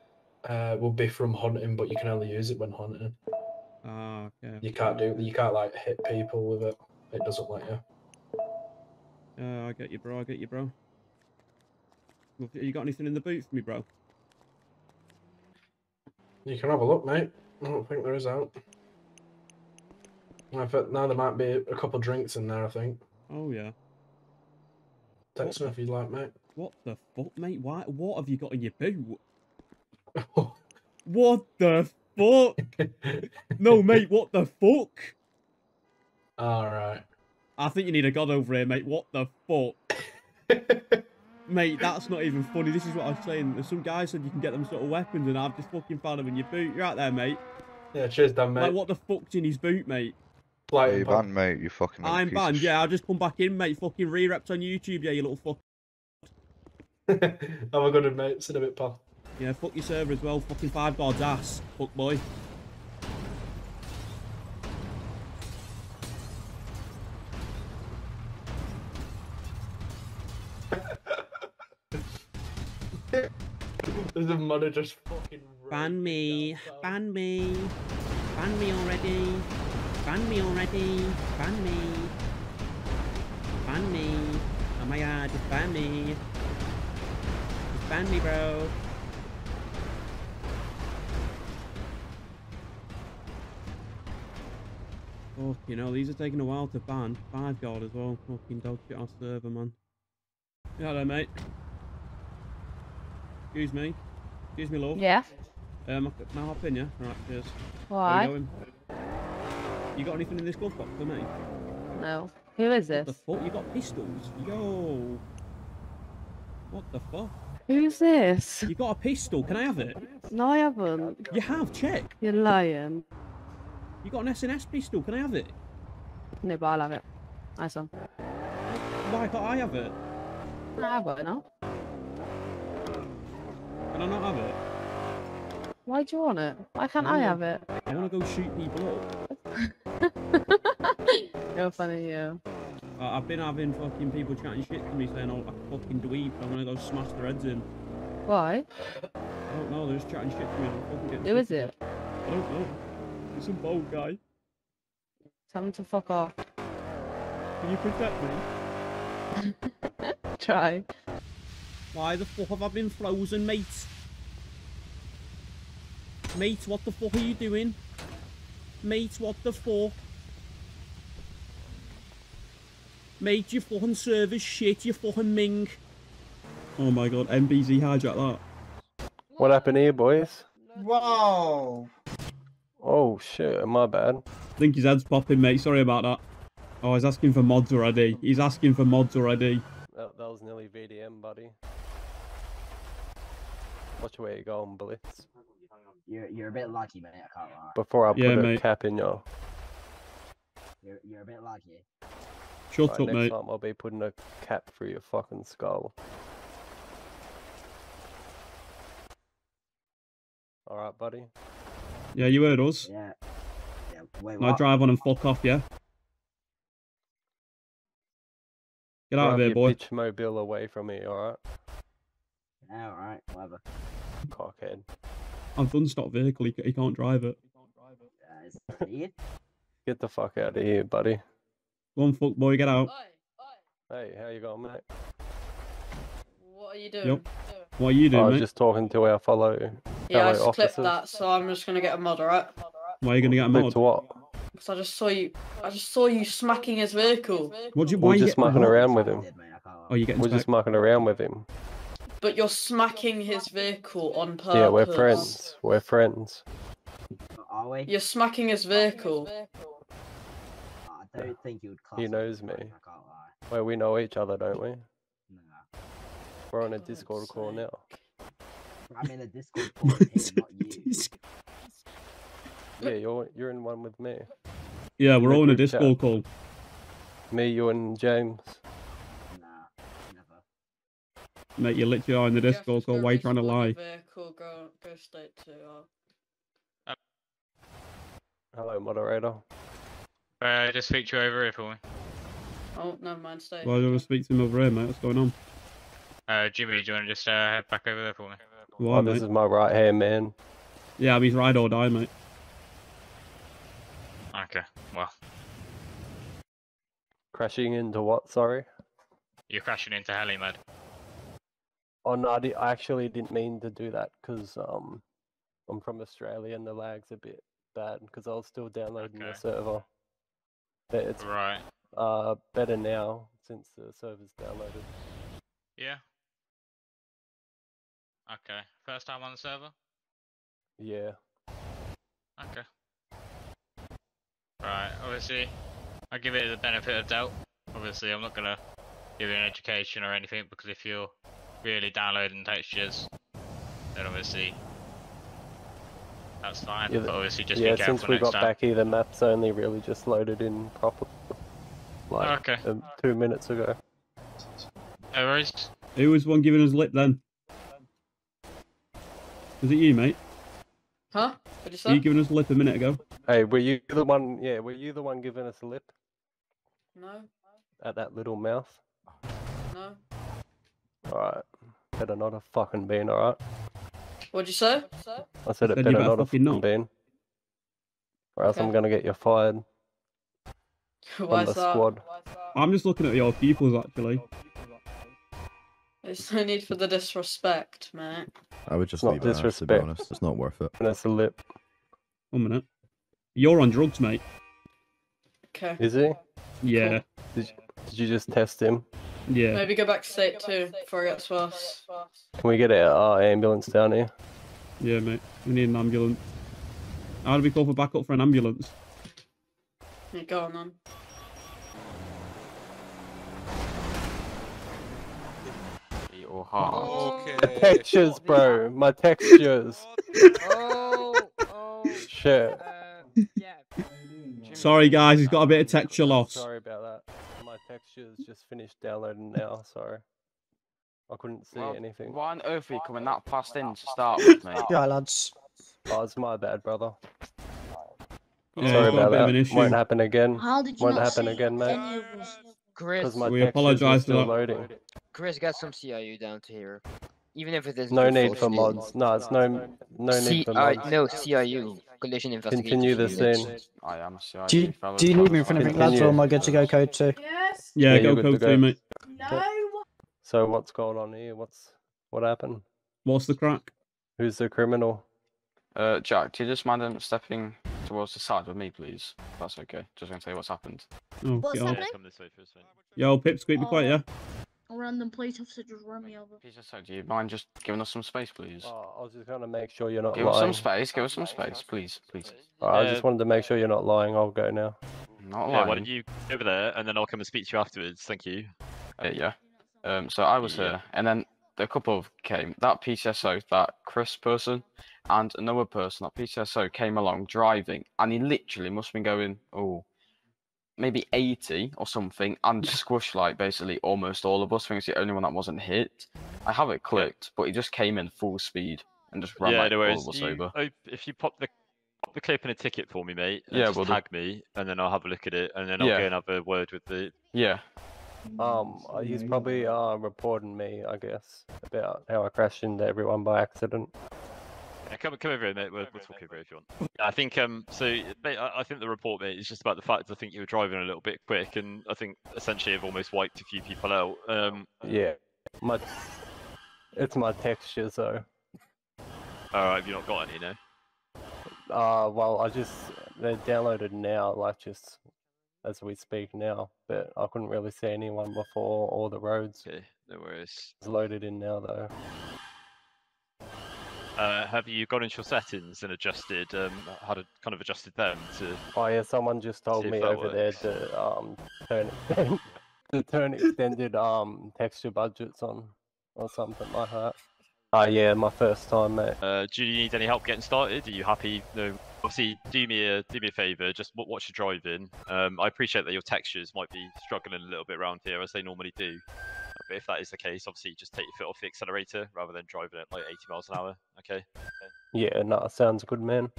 uh, will be from hunting, but you can only use it when hunting. Ah, okay. You can't do. You can't like hit people with it. It doesn't let you. Uh, I get you, bro. I get you, bro. You got anything in the boot for me, bro? You can have a look, mate. I don't think there is out. I think now there might be a couple drinks in there. I think. Oh yeah. Text me if you'd like, mate. What the fuck, mate? Why? What have you got in your boot? <laughs> what the fuck? no, mate. What the fuck? All right. I think you need a god over here, mate. What the fuck? <laughs> mate, that's not even funny. This is what I was saying. There's some guy said you can get them sort of weapons, and I've just fucking found them in your boot. You're out there, mate. Yeah, cheers, Dan, mate. Like, what the fuck's in his boot, mate? Like, you banned, mate. You fucking. I'm banned. Yeah, I'll just come back in, mate. Fucking re-reps on YouTube, yeah, you little fuck. Have a good one, mate. See you in a bit, pal. Yeah, fuck your server as well. Fucking five god's ass. Fuck boy. There's a mother just fucking. Ban me. Ban me. Ban me already. Ban me already. Ban me. Ban me. Oh my god, just ban me. Just ban me, bro. Fuck, you know, these are taking a while to ban. FiveGuard as well. Fucking dog shit our server, man. Yeah, there, mate. Excuse me. Excuse me, love. Yeah. Um, can I hop in, yeah? Alright, cheers. Why? You? You got anything in this glove box for me? No. Who is What this? the fuck? You got pistols? Yo! What the fuck? Who's this? You got a pistol? Can I have it? No, I haven't. You have? Check. You're lying. You got an SNS pistol? Can I have it? No, but I'll have it. Nice one. Why can't I have it? I've got it now. Can I not have it? Why do you want it? Why can't I have it? I want to go shoot people up. <laughs> You're funny, you. Uh, I've been having fucking people chatting shit to me saying, oh, I fucking dweeb. I'm gonna go smash their heads in. Why? I don't know, they're just chatting shit to me. I'm fucking getting Who is it? I don't know. It's some bold guy. Tell him to fuck off. Can you protect me? <laughs> Try. Why the fuck have I been frozen, mate? Mate, what the fuck are you doing? Mate, what the fuck? Mate, you fucking service shit, you fucking ming. Oh my god, MBZ hijack that. What happened here, boys? Whoa! Oh shit, my bad. I think his head's popping, mate. Sorry about that. Oh, he's asking for mods already. He's asking for mods already. That, that was nearly VDM, buddy. Watch where you're going, Blitz. You're you're a bit lucky, mate. I can't lie. Before I put Yeah, a mate. cap in you. You're you're a bit lucky. Shut Right, up, next mate. time I'll be putting a cap through your fucking skull. Alright, buddy. Yeah, you heard us. Yeah. Yeah. Wait, Now drive on and fuck off, yeah? Get out of here, boy. bitch mobile away from me, alright? Yeah, alright, whatever. Cockhead. I've done stop vehicle. He, can't drive it. he can't drive it. Is Ian? Get the fuck out of here, buddy. Go on, fuck boy, get out. Hey, how you going, mate? What are you doing? Yep. What are you doing, I was mate? just talking to our fellow, Yeah, I fellow just clipped that, so I'm just gonna get a moderate. alright? Why are you gonna get a Clip mod? to what? Because I just saw you. I just saw you smacking his vehicle. What you? Why We're you just getting a mucking mod? around with him. Oh, you getting We're just smacking around with him. But you're smacking his vehicle on purpose. Yeah, we're friends. We're friends. Are we? You're smacking his vehicle. I don't think you would class. He knows me. lucky, I can't lie. Well, we know each other, don't we? Nah. We're on a Discord call now. I'm in a Discord <laughs> call with him, not you. Yeah, you're you're in one with me. Yeah, we're all in a. Discord call. Me, you, and James. Nah, never. Mate, you literally are in the Discord call. Why are you trying to lie? Vehicle, go, go straight to. Uh... Hello, moderator. Uh, just speak to you over here for me. Oh, never mind. Stay. Why do I speak to him over here, mate? What's going on? Uh, Jimmy, do you want to just uh, head back over there for me? Why, oh, mate? this is my right hand man. Yeah, I mean, ride or die, mate. Okay, well. Crashing into what, sorry? You're crashing into Helimad. Oh, no, I, I actually didn't mean to do that because um, I'm from Australia and the lag's a bit bad because I was still downloading okay. the server. But it's right. uh, better now since the server's downloaded. Yeah, Okay. First time on the server? Yeah. Okay. Right, obviously, I give it the benefit of doubt. Obviously, I'm not gonna give you an education or anything because if you're really downloading textures, then obviously that's fine. Yeah, but obviously, just yeah be careful since we next got time. back here, the map's only really just loaded in properly. Like Okay. um, two minutes ago. No worries. Who was one giving us lip then? Was it you, mate? Huh? What'd you Were say? you giving us a lip a minute ago? Hey, were you the one? Yeah, were you the one giving us a lip No, at that little mouth? no. Alright. Better not have fucking been, alright? What'd you say? I said it Said better better not have fucking fucking not. been. Or else I'm gonna get you fired <laughs> Why from the is that? squad. I'm just looking at your pupils actually. There's no need for the disrespect, mate. I would just Not leave it as, to be honest. It's not worth it. And it's a lip. One minute. You're on drugs, mate. Okay. Is he? Yeah. Did you, did you just test him? Yeah. Maybe go back to state two before it gets worse. Can we get a uh, ambulance down here? Yeah, mate. We need an ambulance. How do we call for backup for an ambulance? Yeah, go on then. My textures, bro. My textures. Oh, oh, <laughs> Shit. Uh, sorry, guys. He's got a bit of texture loss. Sorry about that. My textures just finished downloading now. Sorry. I couldn't see Well, anything. Why on earth are you coming that fast in to start with, mate? Yeah, lads. Oh, it's my bad, brother. Yeah, Sorry he's got a about that. an issue. Won't happen again. How did you Won't happen again, mate. any of us? Because my We textures apologise are for still that. loading. Chris, get some CIU down to here. Even if it is No need for mods. No, it's no no need for CI mods. no CIU collision investigation. Continue the unit. scene. I am CID, Do you, do you need me in for anything, lads, or am I good to go code two? Yeah, Yeah, go you're code two, go. mate. So what's going on here? What's what happened? What's the crack? Who's the criminal? Uh, Jack, do you just mind um, stepping towards the side with me, please? That's okay. Just gonna tell you what's happened. Oh, What's happening? Come this way for a second. Yo, Pipsqueak, be quiet, yeah? A random police officer just run me over. Peter, so do you mind just giving us some space, please? Oh, I was just gonna make sure you're not Give us lying. some space. Give us some space, please, please. Alright, I just wanted to make sure you're not lying. I'll go now. Not Yeah, why lying. don't you go over there and then I'll come and speak to you afterwards. Thank you. Uh, yeah. Um, so I was Yeah. here, and then a couple of came. That PCSO, that Chris person, and another person, that PCSO came along driving, and he literally must have been going, oh, maybe 80 or something, and squished like basically almost all of us. I think it's the only one that wasn't hit. I have it clicked, but he just came in full speed and just ran yeah, like no all of us You- over. if you pop the pop the clip in a ticket for me, mate, and Yeah, just will do. tag me, and then I'll have a look at it, and then I'll Yeah. go and have a word with the. Yeah. Um, uh, he's probably uh reporting me, I guess, about how I crashed into everyone by accident. Yeah, come come over here, mate. We'll, we'll talk over it if you want. I think um. So, mate, I, I think the report, mate, is just about the fact I think you were driving a little bit quick, and I think essentially have almost wiped a few people out. Um. Yeah, my it's my texture, so. All right, have you not got any now? Uh, well, I just they're downloaded now, like just as we speak now. But I couldn't really see anyone before all the roads. Okay, no worries. It's loaded in now though. Uh, have you gone into your settings and adjusted um had a, kind of adjusted them to? Oh yeah, someone just told me over there to um turn <laughs> to turn extended um texture budgets on or something like that. Ah yeah, my first time, mate. Uh, do you need any help getting started? Are you happy? No. Obviously, do me a do me a favour. Just watch your driving. Um, I appreciate that your textures might be struggling a little bit around here, as they normally do. But if that is the case, obviously, just take your foot off the accelerator rather than driving at like 80 miles an hour. Okay. Yeah, no, sounds good, man.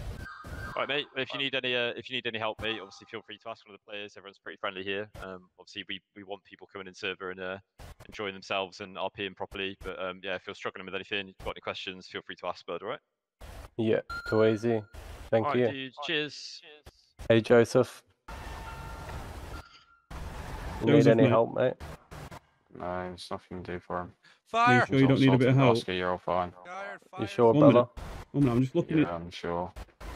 All right, mate. If you need any, uh, if you need any help, mate, obviously feel free to ask one of the players. Everyone's pretty friendly here. Um, obviously we, we want people coming in server and uh, enjoying themselves and RPing properly. But um, yeah, if you're struggling with anything, you've got any questions, feel free to ask Bud. All right. Yeah, too easy. Thank All right, you. dude. Cheers. Hey Joseph. Need any mate. help, mate? No, there's nothing to do for him. Are you sure you don't need a bit of help? Oscar, you're all fine. You sure, One minute. brother? One minute, I'm just looking Yeah, at. I'm sure.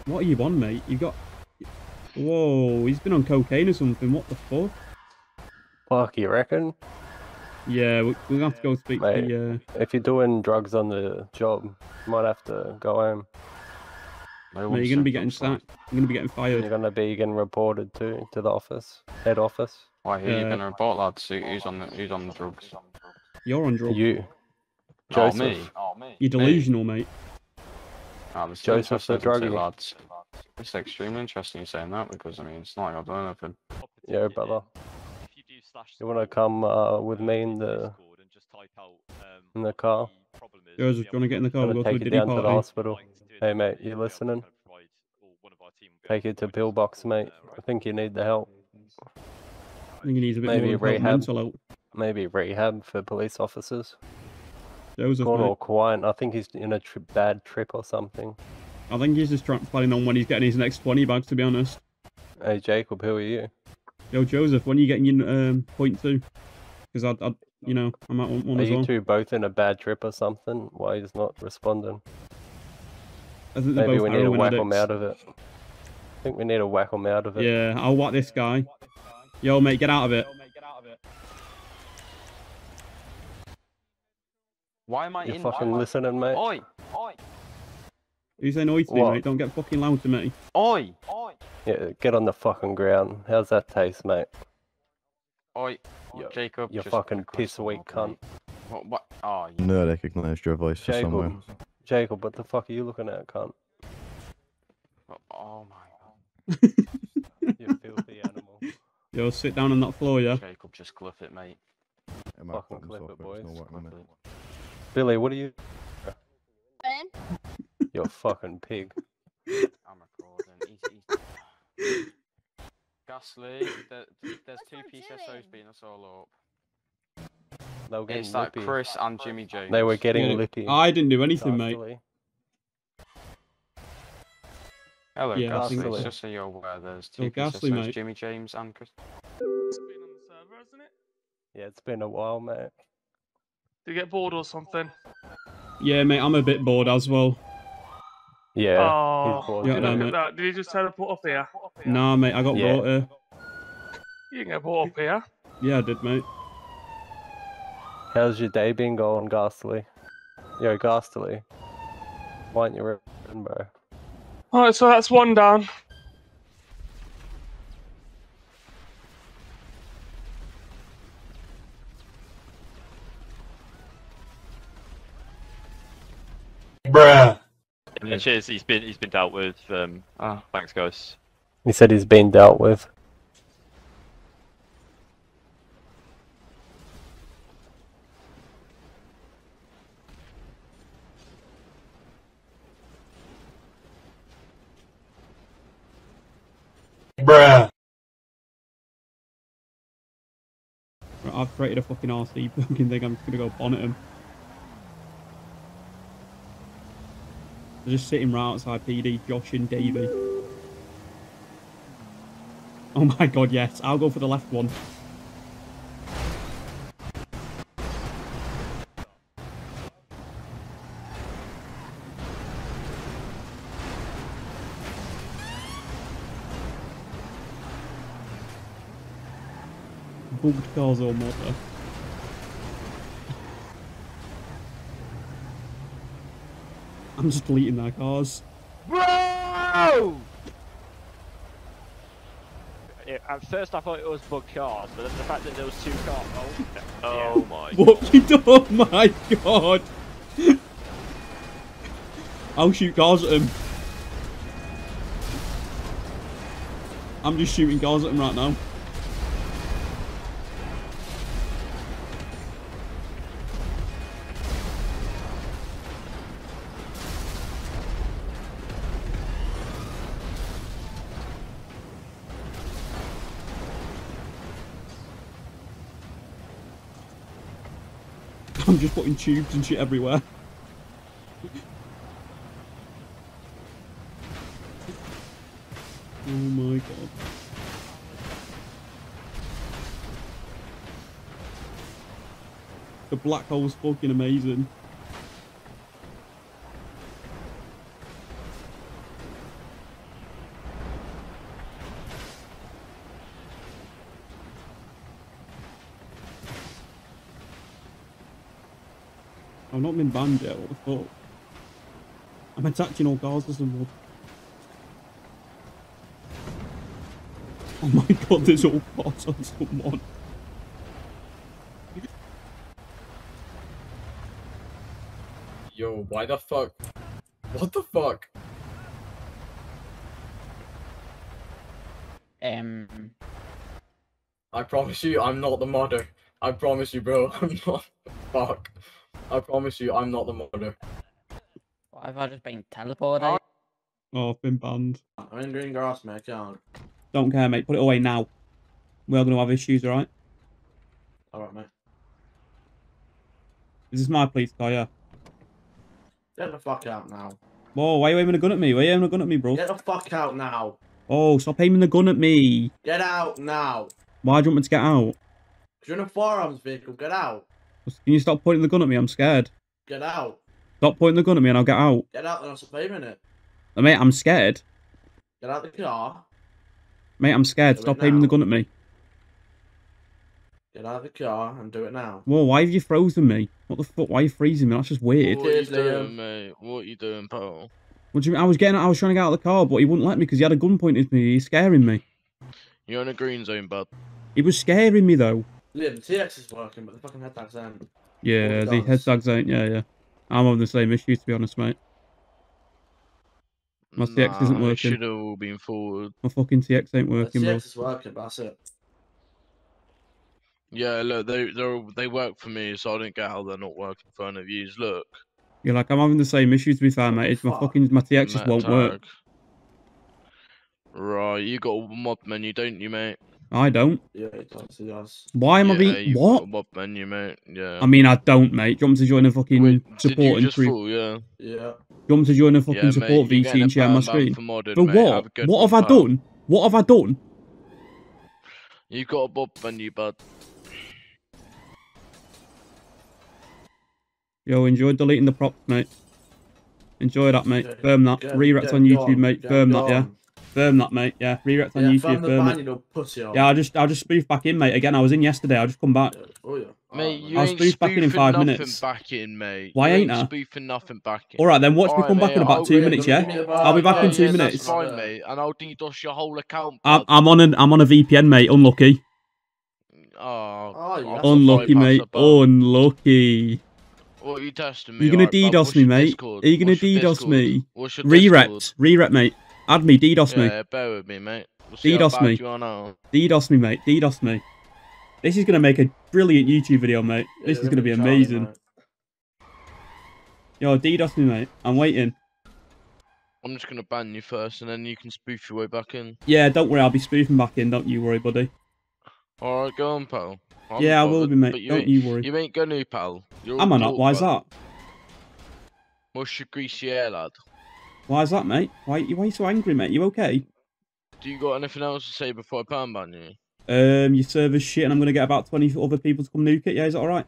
What are you on, mate? You got. Whoa, he's been on cocaine or something. What the fuck? Fuck, you reckon? Yeah, we- we're gonna have to go speak Mate, to. Uh, if you're doing drugs on the job, you might have to go home. mate, you're gonna be getting sacked. You're gonna be getting fired. You're gonna be getting reported to to the office, head office. Why, who are you Uh, going to report, lads? Who- Who's on the, who's on the drugs? You're on drugs. You, Oh, Joseph. me? You're delusional, mate. Oh, this is Joseph the interesting druggie. lads. It's extremely interesting you saying that because, I mean, it's not like I've done anything. Yeah, brother. You wanna come uh, with me in the in the car? Joseph, do you wanna get in the car? We'll go to a take you Diddy down to the hospital. Hey, mate, you listening? Take it to pillbox, mate. I think you need the help. I think he needs a bit Maybe more rehab. mental help. Maybe rehab for police officers. Joseph, Gone all quiet. I think he's in a tri- bad trip or something. I think he's just trying, planning on when he's getting his next 20 bags, to be honest. Hey, Jacob, who are you? Yo, Joseph, when are you getting your um, point two? Because I, I, you know, I'm at one, one Are as you two both in a bad trip or something? Why he's not responding? I think Maybe both we need to whack him out of it. I think we need to whack him out of it. Yeah, I'll whack this guy. Yo, mate, get out of it. Why am I You in? fucking listening, mate? Oi! Oi! Who's saying oi to me, mate? Don't get fucking loud to me. Oi! Oi! Yeah, get on the fucking ground. How's that taste, mate? Oi! Yo, Jacob, You just fucking piss weak cunt. What? what? Oh, you... No, I recognised your voice from somewhere. Jacob, Jacob, what the fuck are you looking at, cunt? Oh, oh my god. <laughs> You filthy. Yo, sit down on that floor, yeah? Jacob, just clip it, mate. Fucking clip it, boys. Billy, what are you? You're a fucking pig. <laughs> I'm recording. He's, he's... <laughs> Ghastly, there, there's two PCSOs beating us all up. They were getting It's like. Chris and Jimmy James. They were getting Yeah, lippy. I didn't do anything, mate. Hello, Yeah, I Ghastly. think so. Just so you're aware, there's Oh, two Ghastly, PCSOs, mate. Jimmy James and Chris. Yeah, it's been a while, mate. Did you get bored or something? Yeah, mate, I'm a bit bored as well. Yeah. oh, he's bored Yeah, look no, at mate. that. Did he just teleport up here? Nah, mate, I got Yeah. brought here. You can get brought up here. Yeah, I did, mate. How's your day been going, Ghastly? Yo, Ghastly. Why aren't you ripping, bro? Alright, so that's one down. Bruh. Yeah, cheers. He's been he's been dealt with. Um, Ah. thanks, guys. He said he's been dealt with. Bruh. I've created a fucking RC <laughs> fucking thing. I'm just gonna go bonnet him. Just sitting right outside PD, Josh and Davey. Oh my god, yes. I'll go for the left one. Bugged cars or motor. I'm just deleting their cars. Bro! Yeah, at first I thought it was bug cars, but then the fact that there was two cars. Oh, <laughs> Oh my. What you do? <laughs> Oh my god! I'll shoot cars at him. I'm just shooting cars at him right now. putting tubes and shit everywhere. oh my god. The black hole's fucking amazing. I've not been banned yet, what the fuck? I'm attaching all cars or something. Oh my god, there's all parts on someone. Yo, why the fuck? What the fuck? Um. I promise you, I'm not the modder. I promise you, bro. <laughs> I'm not. Fuck. I promise you, I'm not the modder. What have I just been teleported? Oh. oh, I've been banned. I'm in green grass, man. I can't. Don't care, mate. Put it away now. We're going to have issues, alright? Alright, mate. Is this my police car, yeah? Get the fuck out now. Whoa, why are you aiming a gun at me? Why are you aiming a gun at me, bro? Get the fuck out now. Oh, stop aiming the gun at me. Get out now. Why do you want me to get out? You're in a firearms vehicle. Get out. Can you stop pointing the gun at me? I'm scared. Get out. Stop pointing the gun at me and I'll get out. Get out and I'll stop aiming it. Uh, Mate, I'm scared. Get out the car. Mate, I'm scared. Do Stop aiming the gun at me. Get out of the car and do it now. Whoa, why have you frozen me? What the fuck? Why are you freezing me? That's just weird. What are you doing, mate? What are you doing, pal? What do you mean? I was getting, I was trying to get out of the car, but he wouldn't let me because he had a gun pointed at me. He's scaring me. You're in a green zone, bud. He was scaring me though. Yeah, the TX is working, but the fucking head tag's aren't. Yeah, the head tags ain't. Yeah, yeah. I'm having the same issue to be honest, mate. My TX isn't Nah, it working. should have all been forward. My fucking TX ain't The working, bro. TX is working, but that's it. Yeah, look, they they they work for me, so I don't get how they're not working for any of yous. Look, You're like, I'm having the same issue to be fair, mate. It's my fucking my TX just won't work. Right, you got a mod menu, don't you, mate? I don't. Yeah, it does. It does. Why am I being you've what? a mod menu, mate. Yeah. I mean, I don't, mate. Do you want me to join a fucking Did support you and just pre- fall? Yeah. Yeah. Do you want me to join a fucking Yeah, support you're VC and share my ban ban screen? for modded, For mate. What? good What have I pal. done? What have I done? You've got a mod menu, bud. Yo, enjoy deleting the props, mate. Enjoy that, mate. Get- Firm that. get- Rerept on YouTube, gone, mate. get Firm that, yeah. Gone. Firm that, mate. Yeah. Rerept on Yeah, YouTube. firm the Firm it. you pussy. Yeah, I'll just I'll just spoof back in, mate. Again, I was in yesterday. I'll just come back. Oh yeah. Mate, you I'll ain't spoof back in in five nothing minutes. back in, mate. Why you ain't I? spoofing nothing back in. All right, then watch me Alright, come back mate, in about I'll- two minutes, yeah? I'll be back in two yeah, minutes. That's fine, mate. And I'll DDoS your whole account. I'm, I'm on a I'm on a VPN, mate. Unlucky. Oh, Oh, I'll Unlucky, mate. the. Unlucky. What are you testing me? You're gonna Alright, bud, DDoS me, mate. Discord? Are you gonna What's your DDoS me? What's your Discord? Rerept, rerept, mate. Add me, DDoS me. Yeah, bear with me, mate. We'll DDoS me. You are now. DDoS me, mate. DDoS me. This is gonna make a brilliant YouTube video, mate. This Yeah, is gonna be Charlie, amazing. mate. Yo, DDoS me, mate. I'm waiting. I'm just gonna ban you first, and then you can spoof your way back in. Yeah, don't worry. I'll be spoofing back in. Don't you worry, buddy. All right, go on, pal. I'm Yeah, I will be, mate. You Don't you worry. You ain't gonna, pal. You're Am I not? Why is talk, that? What's your greasy hair, lad? Why is that, mate? Why, why are you so angry, mate? You okay? Do you got anything else to say before I pan ban you? Um, your server's shit, and I'm gonna get about 20 other people to come nuke it. Yeah, is that all right?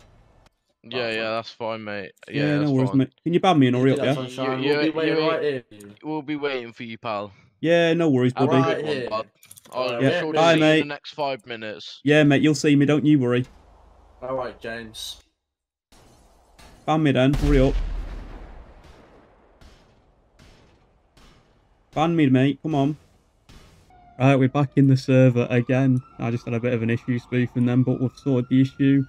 Yeah, yeah, that's fine, mate. Yeah, Yeah, that's no worries, fine. mate. Can you ban me and hurry up, Yeah, yeah? sunshine. You- We'll be you- waiting you right here. We'll be waiting for you, pal. Yeah, no worries, buddy. Alright, Good one, here. bud. I'll Yeah, be sure to bye, see you mate. in the next five minutes. Yeah, mate, you'll see me. Don't you worry. All right, James. Ban me then. Hurry up. Ban me, mate. Come on. Right, we're back in the server again. I just had a bit of an issue spoofing them, but we've sorted the issue.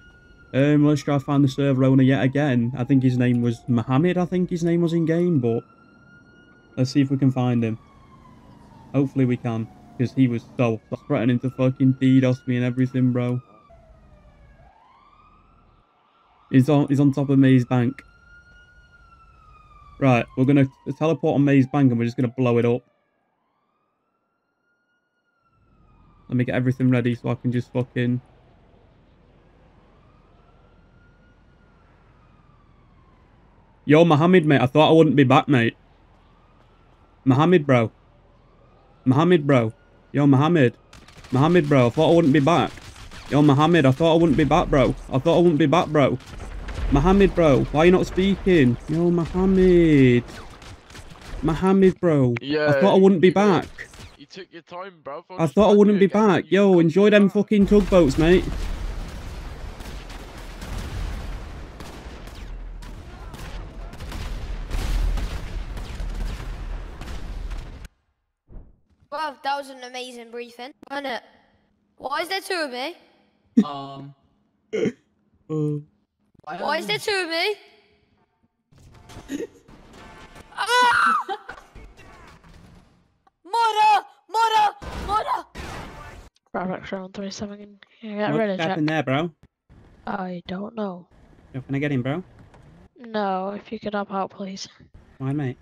Um, let's try find the server owner yet again. I think his name was Mohammed, I think his name was in game, but let's see if we can find him. Hopefully we can, because he was so threatening to fucking DDoS me and everything, bro. He's on, he's on top of me. Maze Bank. Right, we're gonna teleport on Maze Bank and we're just gonna blow it up. Let me get everything ready so I can just fucking... Yo, Mohammed, mate, I thought I wouldn't be back, mate. Mohammed, bro. Mohammed, bro. Yo, Mohammed. Mohammed, bro, I thought I wouldn't be back. Yo, Mohammed, I thought I wouldn't be back, bro. I thought I wouldn't be back, bro. Mohammed, bro, why are you not speaking? Yo, Mohammed. Mohammed, bro. Yeah. I thought I wouldn't be back. You took your time, bro. I thought I wouldn't be back. Yo, enjoy them fucking tugboats, mate. Well, that was an amazing briefing, wasn't it? Why is there two of me? Um. <laughs> Uh, Why is there two of me? <laughs> ah! Murder! Murder! Mother! Robert round 27 can can I get rid what of Jack? happened there, bro? I don't know. Yo, can I get him, bro? No, if you could hop out, please. Why, mate?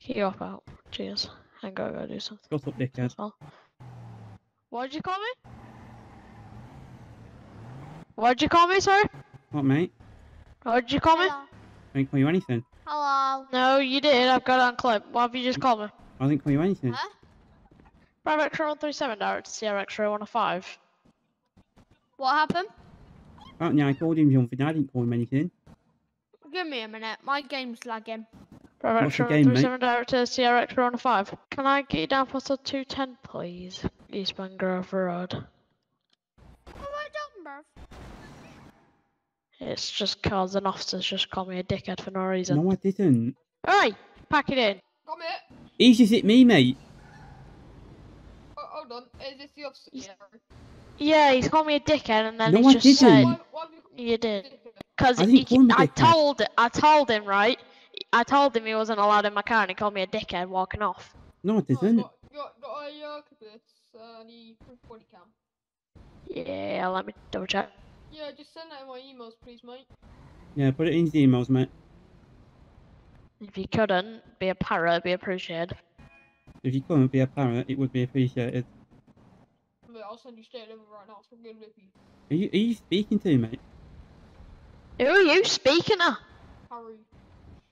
Can you hop out? Cheers. I And go go do something. Shut up, dickhead. Oh. What'd you call me? What'd you call me, sir? What, mate? What'd you call me? I didn't call you anything. Hello. No, you did. I've got it on clip. What have you just called me? I didn't call you anything. Bravo X-ray 137 direct to Sierra X-ray 105. What happened? Oh, Apparently, I called him something. I didn't call him anything. Give me a minute. My game's lagging. Bravo What's your X-ray game, mate? 137 direct to Sierra X-ray 105. Can I get you down for sub 210, please? Eastbound Grove Road. What have I done, bruv? It's just cause an officer's just called me a dickhead for no reason. No, I didn't. Alright, pack it in. Come here. He's just hit me, mate. Oh, hold on. Is this the officer? Yeah. Yeah, he's called me a dickhead and then No, he's I just said didn't. you did. Cause I didn't call him a I dickhead. told I told him right. I told him he wasn't allowed in my car and he called me a dickhead walking off. No, I didn't. Got, got a uh, blitz, uh, the body cam. Yeah, let me double check. Yeah, just send that in my emails, please, mate. Yeah, put it in the emails, mate. If you couldn't be a parrot, be appreciated. If you couldn't be a parrot, it would be appreciated. Mate, I'll send you straight over right now. It's fucking lippy. Are you, are you speaking to, mate? Who are you speaking to? Harry.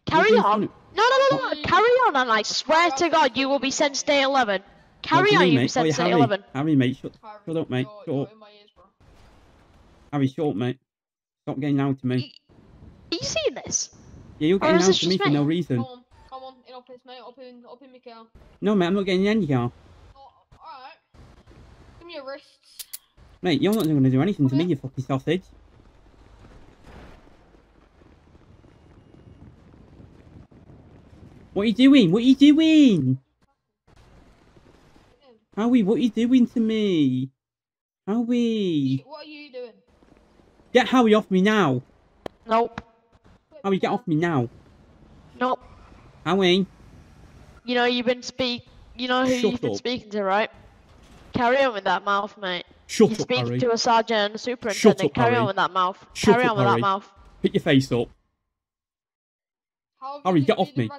Carry on. funny. No, no, no, no. Carry on, and I swear to God, you will be sent to day 11. Carry on, you will be mate? sent to day Harry. 11. Harry, mate, shut, shut up, mate. Shut up. Harry, shut up, mate. Stop getting out to me. Are you seeing this? Yeah, you're getting is out to me just for no reason. Come on, come on, in office, mate. Up in, up in my car. No, mate, I'm not getting in any car. Oh, alright. Give me your wrists. Mate, you're not going to do anything to me, you fucking sausage. What are you doing? What are you doing? Howie, what are you doing to me? Howie. What are you doing? Get Howie off me now. Nope. Howie, get off me now. Nope. Howie. You know you've been speak. You know who Shut you've been speaking to, right? Carry on with that mouth, mate. Shut You're up, speaking Harry. to a sergeant and a superintendent. Shut up, Carry Harry. on with that mouth. Shut Carry up, on with Harry. that mouth. Pick your face up. How Harry, get off me.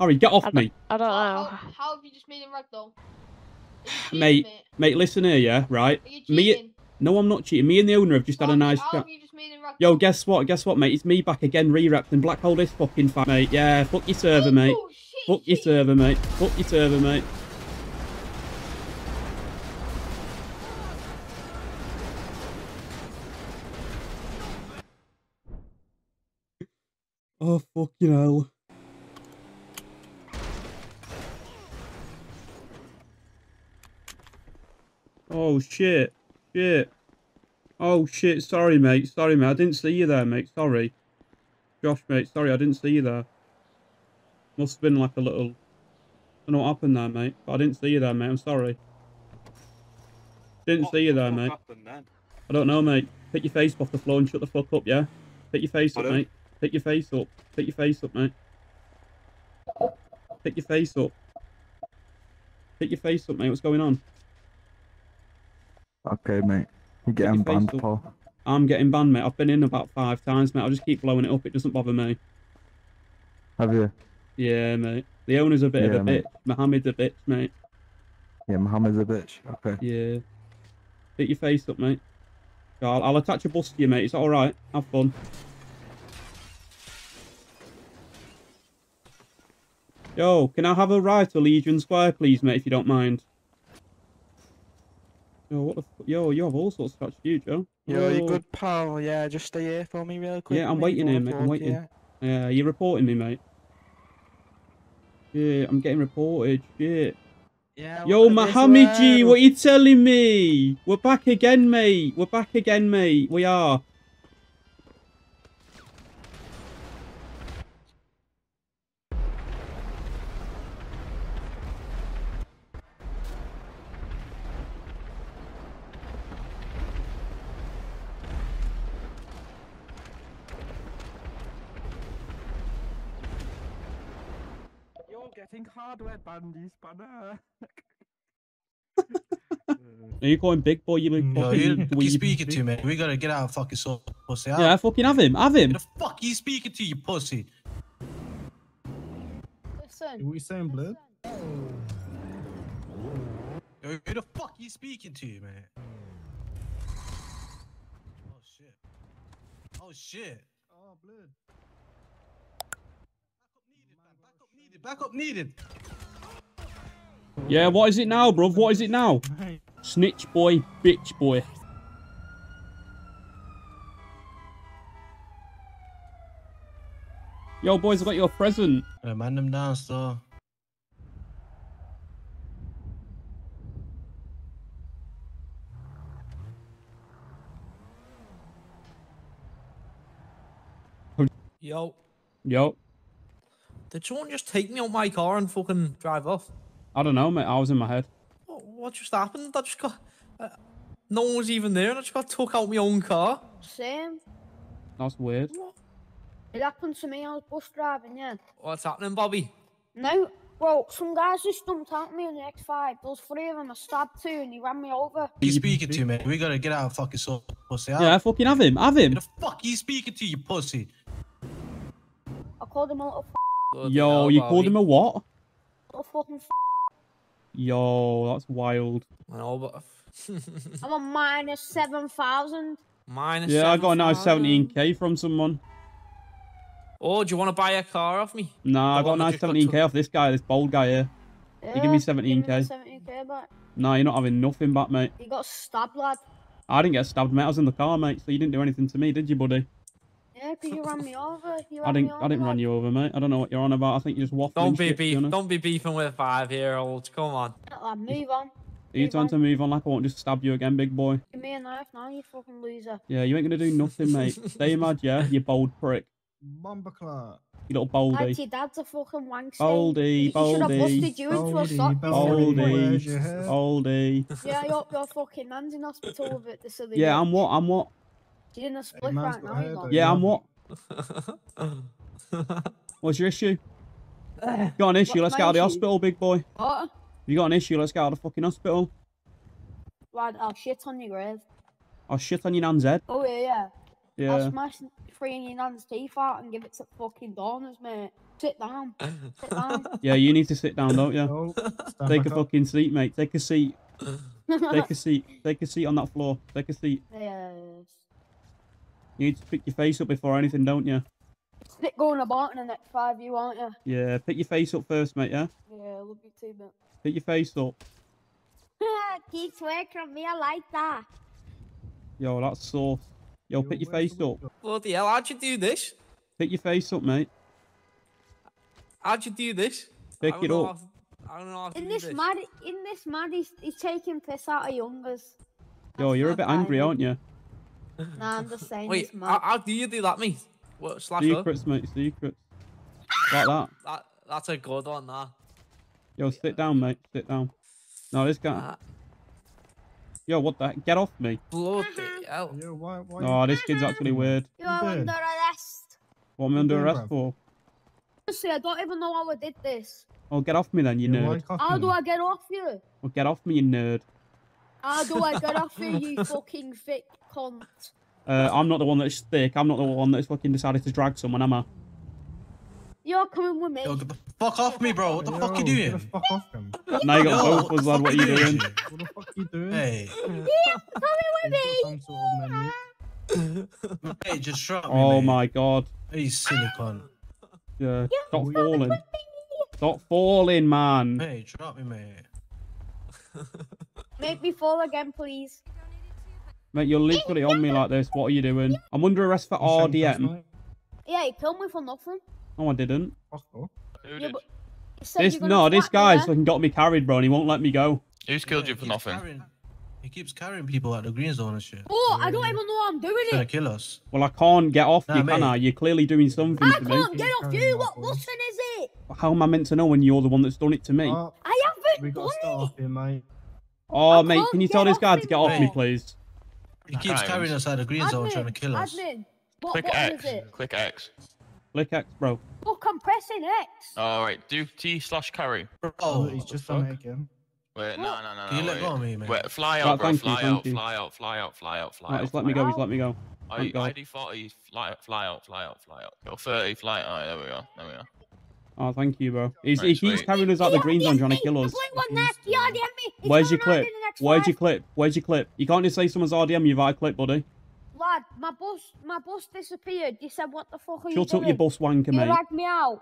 Harry, get off I me. I don't know. how, how have you just made him ragdoll? Are cheating, Mate, mate, listen here, yeah, right? Are you Me, cheating? No, I'm not cheating. Me and the owner have just had a nice How chat. Yo, guess what? Guess what, mate? It's me back again, Rerept and black hole this fucking fat, mate. Yeah, fuck your server, mate. Fuck your server, mate. Fuck your server, mate. Oh, fucking hell. Oh, shit. Shit. Oh, shit. Sorry, mate. Sorry, mate. I didn't see you there, mate. Sorry. Josh, mate. Sorry, I didn't see you there. Must have been like a little... I don't know what happened there, mate. But I didn't see you there, mate. I'm sorry. Didn't see you there, mate. I don't know, mate. Pick your face off the floor and shut the fuck up, yeah? Pick your face up, mate. Pick your face up. Pick your face up, mate. Pick your face up. Pick your face up, mate. What's going on? Okay, mate. You're getting face banned. Paul. I'm getting banned, mate. I've been in about five times, mate. I'll just keep blowing it up. It doesn't bother me. Have you? Yeah, mate. The owner's a bit of a mate. bitch. Mohammed's a bitch, mate. Yeah, Mohammed's a bitch. Okay. Yeah. Pick your face up, mate. I'll, I'll attach a bus to you, mate. It's alright. Have fun. Yo, can I have a ride to Legion Square, please, mate, if you don't mind? Yo, what the f- Yo, you have all sorts of scratch you, Joe. Yo, you Oh. good pal? Yeah, just stay here for me real quick. Yeah, I'm waiting here, mate. I'm waiting. yeah. Yeah, you're reporting me, mate. Yeah, I'm getting reported. Shit. Yeah, Yo, look at this Mohammed G, what you telling me? We're back again, mate. We're back again, mate. We are. Hardware bandy. <laughs> Are you calling big boy? You big No, you, you speaking to, man. We gotta get out of fucking so pussy. Yeah, I fucking have him. Have him. Who the fuck you speaking to, you pussy? Listen. What you saying, blood? Yo, who the fuck you speaking to, man? Oh shit. Oh shit. Oh blood. Back up needed back up needed. Yeah, what is it now, bruv? What is it now? Snitch boy, bitch boy. Yo, boys, I got your present. Yeah, man them down, still. Yo, Yo, did someone just take me out my car and fucking drive off? I don't know, mate. I was in my head. What, what just happened? I just got. Uh, no one was even there and I just got took out my own car. Same. That's weird. It happened to me. I was bus driving, yeah. What's happening, Bobby? No, well, some guys just dumped out me in the X5. There was three of them. I stabbed two and he ran me over. Who you speaking to, me? We gotta get out of fucking so pussy. Yeah, I fucking have him. Have him. Who the fuck you speaking to, you pussy? I called him a little f- Yo, you called him a what? little fucking f- Yo, that's wild. I know, but. I'm a minus 7,000. Minus Yeah, I got a nice 17k from someone. Oh, do you want to buy a car off me? Nah, I The got a nice 17k off this guy, this bold guy here. He give me give me 17k. the 17k back. Nah, you're not having nothing back, mate. You got stabbed, lad. I didn't get stabbed, mate. I was in the car, mate. So you didn't do anything to me, did you, buddy? Yeah, because you ran me over. You ran I didn't. over, I didn't run you over, mate. I don't know what you're on about. I think you're just waffling. Don't be shit, to beef, honest. don't be beefing with five year olds. Come on. Lad, move on. Are you trying to move on like I won't just stab you again, big boy? Give me a knife now, you fucking loser. Yeah, you ain't gonna do nothing, mate. <laughs> Stay mad, yeah, you bold prick. Bomber clock. You little Lad, boldy. your dad's a fucking wank stain. Boldy, He should have boldy. busted you into a Boldy, sock. you Boldy. Where's your head? Boldy. Yeah, I hope your fucking nan's in hospital with it this other Yeah, I'm what? I'm what? She's in a split man's right now, hair you know. though. Yeah, I'm what? What's your issue? You got an issue? What's Let's get out of the hospital, big boy. What? You got an issue? Let's get out of the fucking hospital. Lad, I'll shit on your grave. I'll shit on your nan's head. Oh, yeah, yeah. I'll Yeah. smash three of your nan's teeth out and give it to fucking donors, mate. Sit down. Sit down. <laughs> Yeah, you need to sit down, don't you? <laughs> Stand Take a back up. fucking seat, mate. Take a seat. <laughs> Take a seat. Take a seat on that floor. Take a seat. yes. You need to pick your face up before anything, don't you? Stick going about in the next five, you aren't you? Yeah, pick your face up first, mate, yeah? Yeah, I love you too, mate. Pick your face up. Keep working on me, I like that. Yo, that's sauce. Yo, pick your face up. Bloody hell, how'd you do this? Pick your face up, mate. How'd you do this? Pick it up. I don't know how to In do this this. mad, in this mad, he's, he's taking piss out of youngers. Yo, you're a bit angry, aren't you? Nah, <laughs> I'm just saying Wait, he's how, how do you do that, mate? What, slash up? Secrets, mate, secrets. Like that. <laughs> That, that's a good one, that. Yo, sit down, mate. Sit down. No, this guy. Yo, what the heck? Get off me. Bloody uh-huh. hell. Yo, why, why Oh, this kid's uh-huh. actually weird. You're under arrest. What am I under arrest for? Honestly, I don't even know how I did this. Oh, get off me then, you Yo, nerd. How do I get off you? Oh, get off me, you nerd. How do I get off you, you <laughs> fucking thick cunt? Uh, I'm not the one that's thick. I'm not the one that's fucking decided to drag someone, am I? You're coming with me. Yo, get the fuck off me, bro. What the fuck are you doing? Get the fuck off him. Now you got Yo, both of us, lad. What are you doing? What the fuck are you doing? Hey. <laughs> Coming with me. Some sort of menu. Hey, just shut me, Oh mate. my god. Hey, silly cunt. Yeah. Stop falling. Stop falling, man. Hey, drop me, mate. <laughs> Make me fall again, please. Mate, you're literally on me like this. What are you doing? I'm under arrest for RDM. Yeah, you killed me for nothing. No, I didn't. Yeah, but you said This no, this guy's there. fucking got me carried, bro, and he won't let me go. Who's killed you for nothing? Carrying, he keeps carrying people at the green zone and shit. Oh, I don't even know what I'm doing He's gonna it. kill us. Well, I can't get off Nah, you, can. I? You're clearly doing something I to me. can't get off you. What button is it? How am I meant to know when you're the one that's done it to me? I haven't We got to start it. off here, mate. Oh, mate, can't you tell this guy to get off me, please? He keeps Times. carrying us at the green zone trying to kill us. admin. What Click button X. is it? Click X. Click X, bro. Look, I'm pressing X. Alright, do T slash carry. Oh, he's just fuck? done it again. Wait, no, no, no, no. Can you let wait. go of me, man? Wait, fly Right, out, bro. thank you, Fly out, fly out, fly out, fly out, fly Right, out. just let me go, out. just let me go. I, Thank God. ID 40, fly, fly out, fly out, fly out. Go 30, fly out. Alright, there we go. There we go. Oh, thank you, bro. He's, Right, he keeps carrying us out the green zone trying to kill us. Blink one next. You RDM me. It's Where's your clip? in the next Where's five. your clip? Where's your clip? You can't just say someone's RDM you via clip, buddy. Lad, my bus, my bus disappeared. You said, "What the fuck are you Shut doing?" up, your bus wanker, You mate. dragged me out.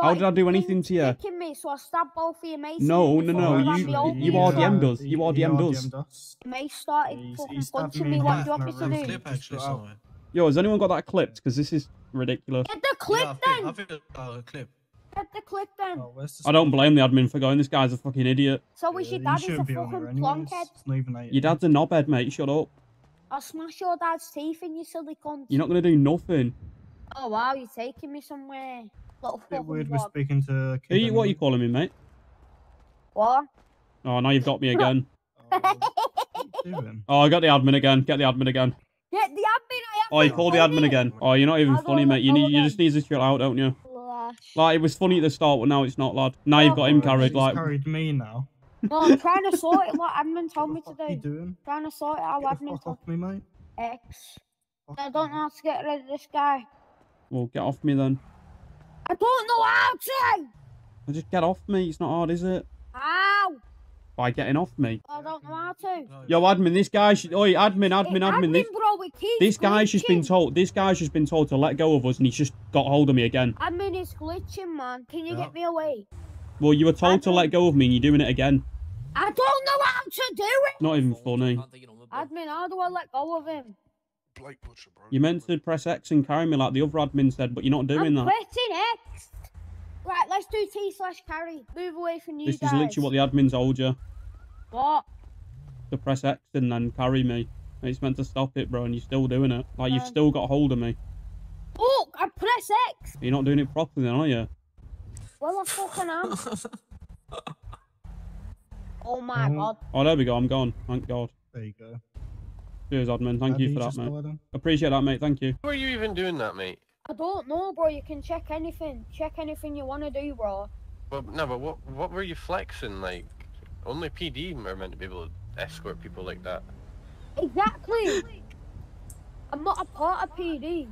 How did I do anything to you? Kicking me, so I stabbed both of your mates. No, no, no. ran You me over. you RDM'd us. he- You he RDM'd us. RDM'd. Mate started He's- fucking he's punching me me. in What the do you want me back to and I do? ran Clip actually somewhere. Yo, has anyone got that clipped? Because this is ridiculous. Get the clip Yeah, I think, then. I think uh, clip. Get the clip then. Oh, the I don't blame the admin for going. This guy's a fucking idiot. So is your you dad? He's a shouldn't be on fucking there anyways. plunkhead. It's not even. Your dad's a knobhead, mate. Shut up. I'll smash your dad's teeth in, you silly cunt. You're not gonna do nothing. Oh wow, you're taking me somewhere. Little bit fucking weird. We're vlog. speaking to. a Who kid you, what are you calling me, mate? What? Oh, now you've got me <laughs> again. Oh, oh, I got the admin again. Get the admin again. Get the admin. I have Oh, you called the admin again. Oh, you're not even I'll funny, mate. You need, you just need to chill out, don't you? Flash. Like it was funny at the start, but now it's not, lad. Now you've oh, got him carried. She's Like carried me now. No, I'm trying to sort it. What admin told me to What you doing? Trying to sort it out. Get the Admin told me, mate. X. I don't know how to get rid of this guy. well, get off me then. I don't know how to. Well, Just get off me. It's not hard, is it? How? By getting off me. I don't know how to. Yo, admin, this guy should. Oi, admin, admin, Hey, admin. This, bro, it keeps this guy's just been told. This guy's just been told to let go of us, and he's just got hold of me again. Admin is glitching, man. Can you Yeah. get me away? Well, you were told to let go of me, and you're doing it again. I don't know how to do it. Not even funny. Admin, how do I let go of him? Blake, bro. You meant to press X and carry me like the other admin said, but you're not doing I'm that. pressing X. Right, let's do T slash carry. Move away from you This guys. is literally what the admin told you What? to press X and then carry me. And it's meant to stop it, bro, and you're still doing it. Like you've Um, still got hold of me. Look, I press X. You're not doing it properly, then, are you? Well, I fucking <laughs> am. oh my Um, god. Oh, there we go. I'm gone. Thank God. There you go. Cheers, admin. Thank How you for that, just mate. Appreciate that, mate. Thank you. How are you even doing that, mate? I don't know, bro. You can check anything. Check anything you want to do, bro. But no, but what what were you flexing like? Only PD are meant to be able to escort people like that. Exactly. I'm not a part of PD.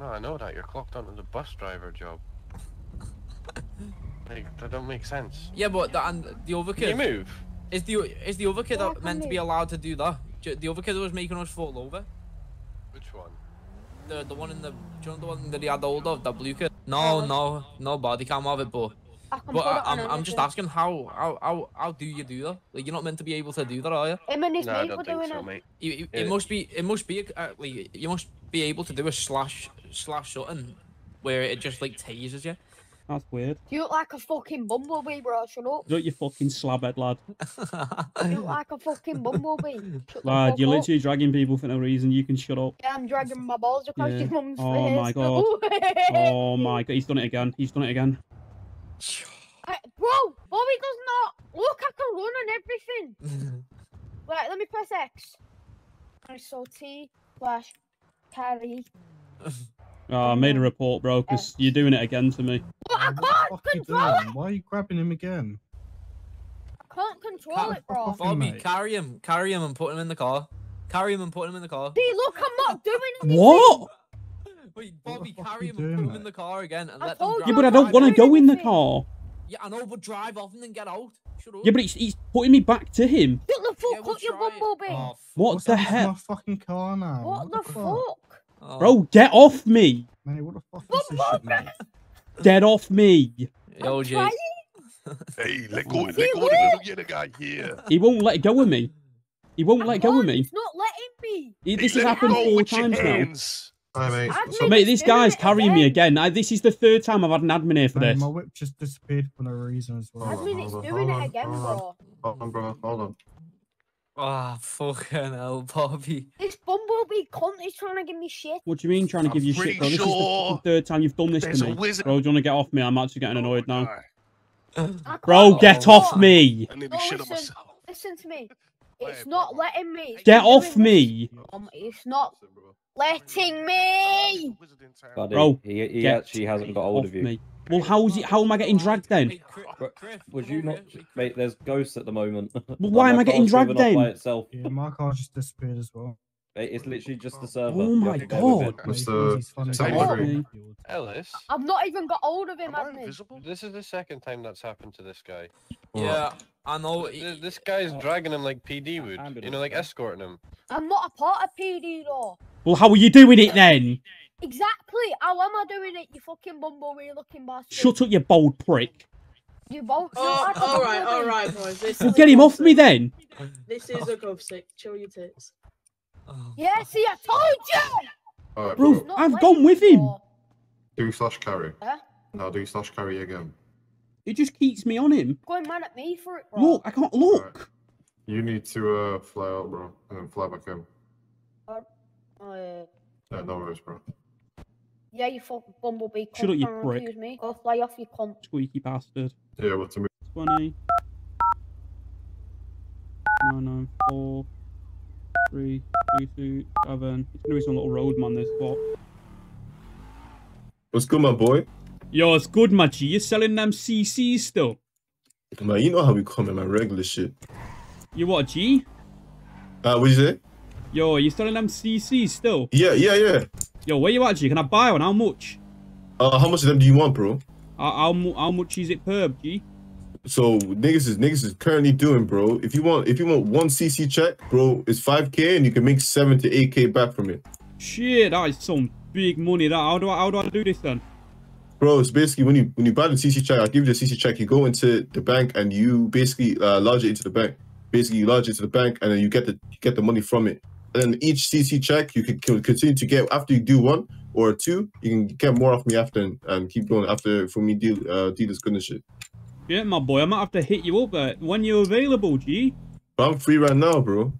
No, I know that you're clocked onto the bus driver job. <laughs> like that don't make sense. Yeah, but the, and the other Can kid. you move? Is the is the other kid Yeah, I uh, can meant to be allowed to do that? The other kid that was making us fall over. Which one? The the one in the do you know the one that he had hold of the blue kid. No, no, no body cam of it, but. I but I, I'm I'm just asking how, how how how do you do that? Like you're not meant to be able to do that, are you? Him and his No, mate were doing so, it. mate. You, you, Yeah. It must be it must be uh, like you must be able to do a slash slash something where it just like tases you. That's weird. You look like a fucking bumblebee, bro. Shut up. Look, you fucking slabhead, lad. <laughs> You look like a fucking bumblebee. Shut the Lad, you're up. literally dragging people for no reason. You can shut up. Yeah, I'm dragging my balls across Yeah. your mum's Oh face. my god. <laughs> Oh my god. He's done it again. He's done it again. <sighs> I- bro, Bobby does not. Look, I can run and everything. <laughs> right, let me press X. I saw T slash carry. Oh, I made a report, bro, because you're doing it again to me. But I can't fuck are you control it. Why are you grabbing him again? I can't control it, bro. off him, Bobby, carry him, carry him, and put him in the car. Carry him and put him in the car. See, look, I'm not doing anything. What? Wait, Bobby, fuck carry him doing, and put him mate? in the car again and I let them drive. Yeah, but I don't want to go in the car. Yeah, I know, but drive off and then get out. Shut up. Yeah, but he's, he's putting me back to him. Shut the fuck Yeah, we'll up, you bumblebee. Oh, What What's the happened to heck? my fucking car now? what the fuck? Oh. Bro, get off me. Mate, what the fuck is this shit, mate? Get off me. Yo, Jay. Hey, <laughs> let go, let See, go of the little yellow guy here. He won't let go of me. He won't I let go of can't, me. He's not letting me. me. This has happened four times now. Hi, mate. Admin Mate, is this doing guy's it carrying me again. I, this is the third time I've had an admin here for Mate, this. my whip just disappeared for no reason as well. Admin is hold on, doing hold it on, again, hold bro. Hold on, bro. Hold on. Ah, fucking hell, Bobby. This bumblebee cunt is trying to give me shit. What do you mean trying to give you shit, bro? This is the third time you've done this to me. wizard- Bro, do you want to get off me? I'm actually getting annoyed now. Bro, get go off me! I need No, to shit on listen, myself. listen to me. It's not letting me. Get off this. me! Um, it's not letting me. Buddy, Bro, he, he get actually hasn't got hold of you. me. Well, how is it? How am I getting dragged then? Would you not, mate? There's ghosts at the moment. <laughs> Well, why am I getting dragged By then? itself. Yeah, my car just disappeared as well. Mate, It's literally just the server. Oh my have to go with it. god! Mr. He's funny. Say Get off free. me. Ellis, I've not even got hold of him, admin. this is the second time that's happened to this guy. Yeah, I know. This guy's oh. dragging him like PD would, you know, like escorting him. I'm not a part of PD though. Well, how are you doing it then? Exactly. How am I doing it? You fucking bumblebee looking bastard. Shut up, you bold prick. You both. Oh, all right, all right, boys. This Well, get him off me then. This is a gov sick. Chill your tits. Yeah, see, I told you. Alright, Bro, bro. I've gone with him. Do slash carry. Huh? Now do slash carry again. It just keeps me on him. Going mad at me for it, bro. Look, I can't look. You need to uh fly out, bro, and then fly back in. Uh, uh, Yeah, no worries, bro. Yeah, you fucking bumblebee. Shut up, cunt you trying to prick. accuse me. Go fly off, you cunt. Squeaky bastard. Yeah, what's the 20. 994. 3, 2, 2, 7. It's gonna be some little road man, this spot. What's good, my boy? Yo, it's good, Machi. You're selling them CCs still? Man, you know how we come in my regular shit. You what, G? Uh, what you say? Yo, you selling them CCs still? Yeah, yeah, yeah. Yo, where you at, G? Can I buy one? How much? Uh, how much of them do you want, bro? How, how, how much is it per, G? So niggas is niggas is currently doing, bro. If you want, if you want one CC check, bro, it's five k, and you can make seven to eight k back from it, Shit, that is some big money. That how do I how do I do this then? bro. It's basically when you when you buy the CC check, I give you the CC check. You go into the bank and you basically uh, lodge it into the bank. Basically, you lodge it to the bank, and then you get the you get the money from it. And then each CC check, you can continue to get after you do one or two. You can get more off me after and, and keep going after for me deal uh, deal this good and shit. Yeah, my boy, I might have to hit you up uh, when you're available, G. But I'm free right now, bro.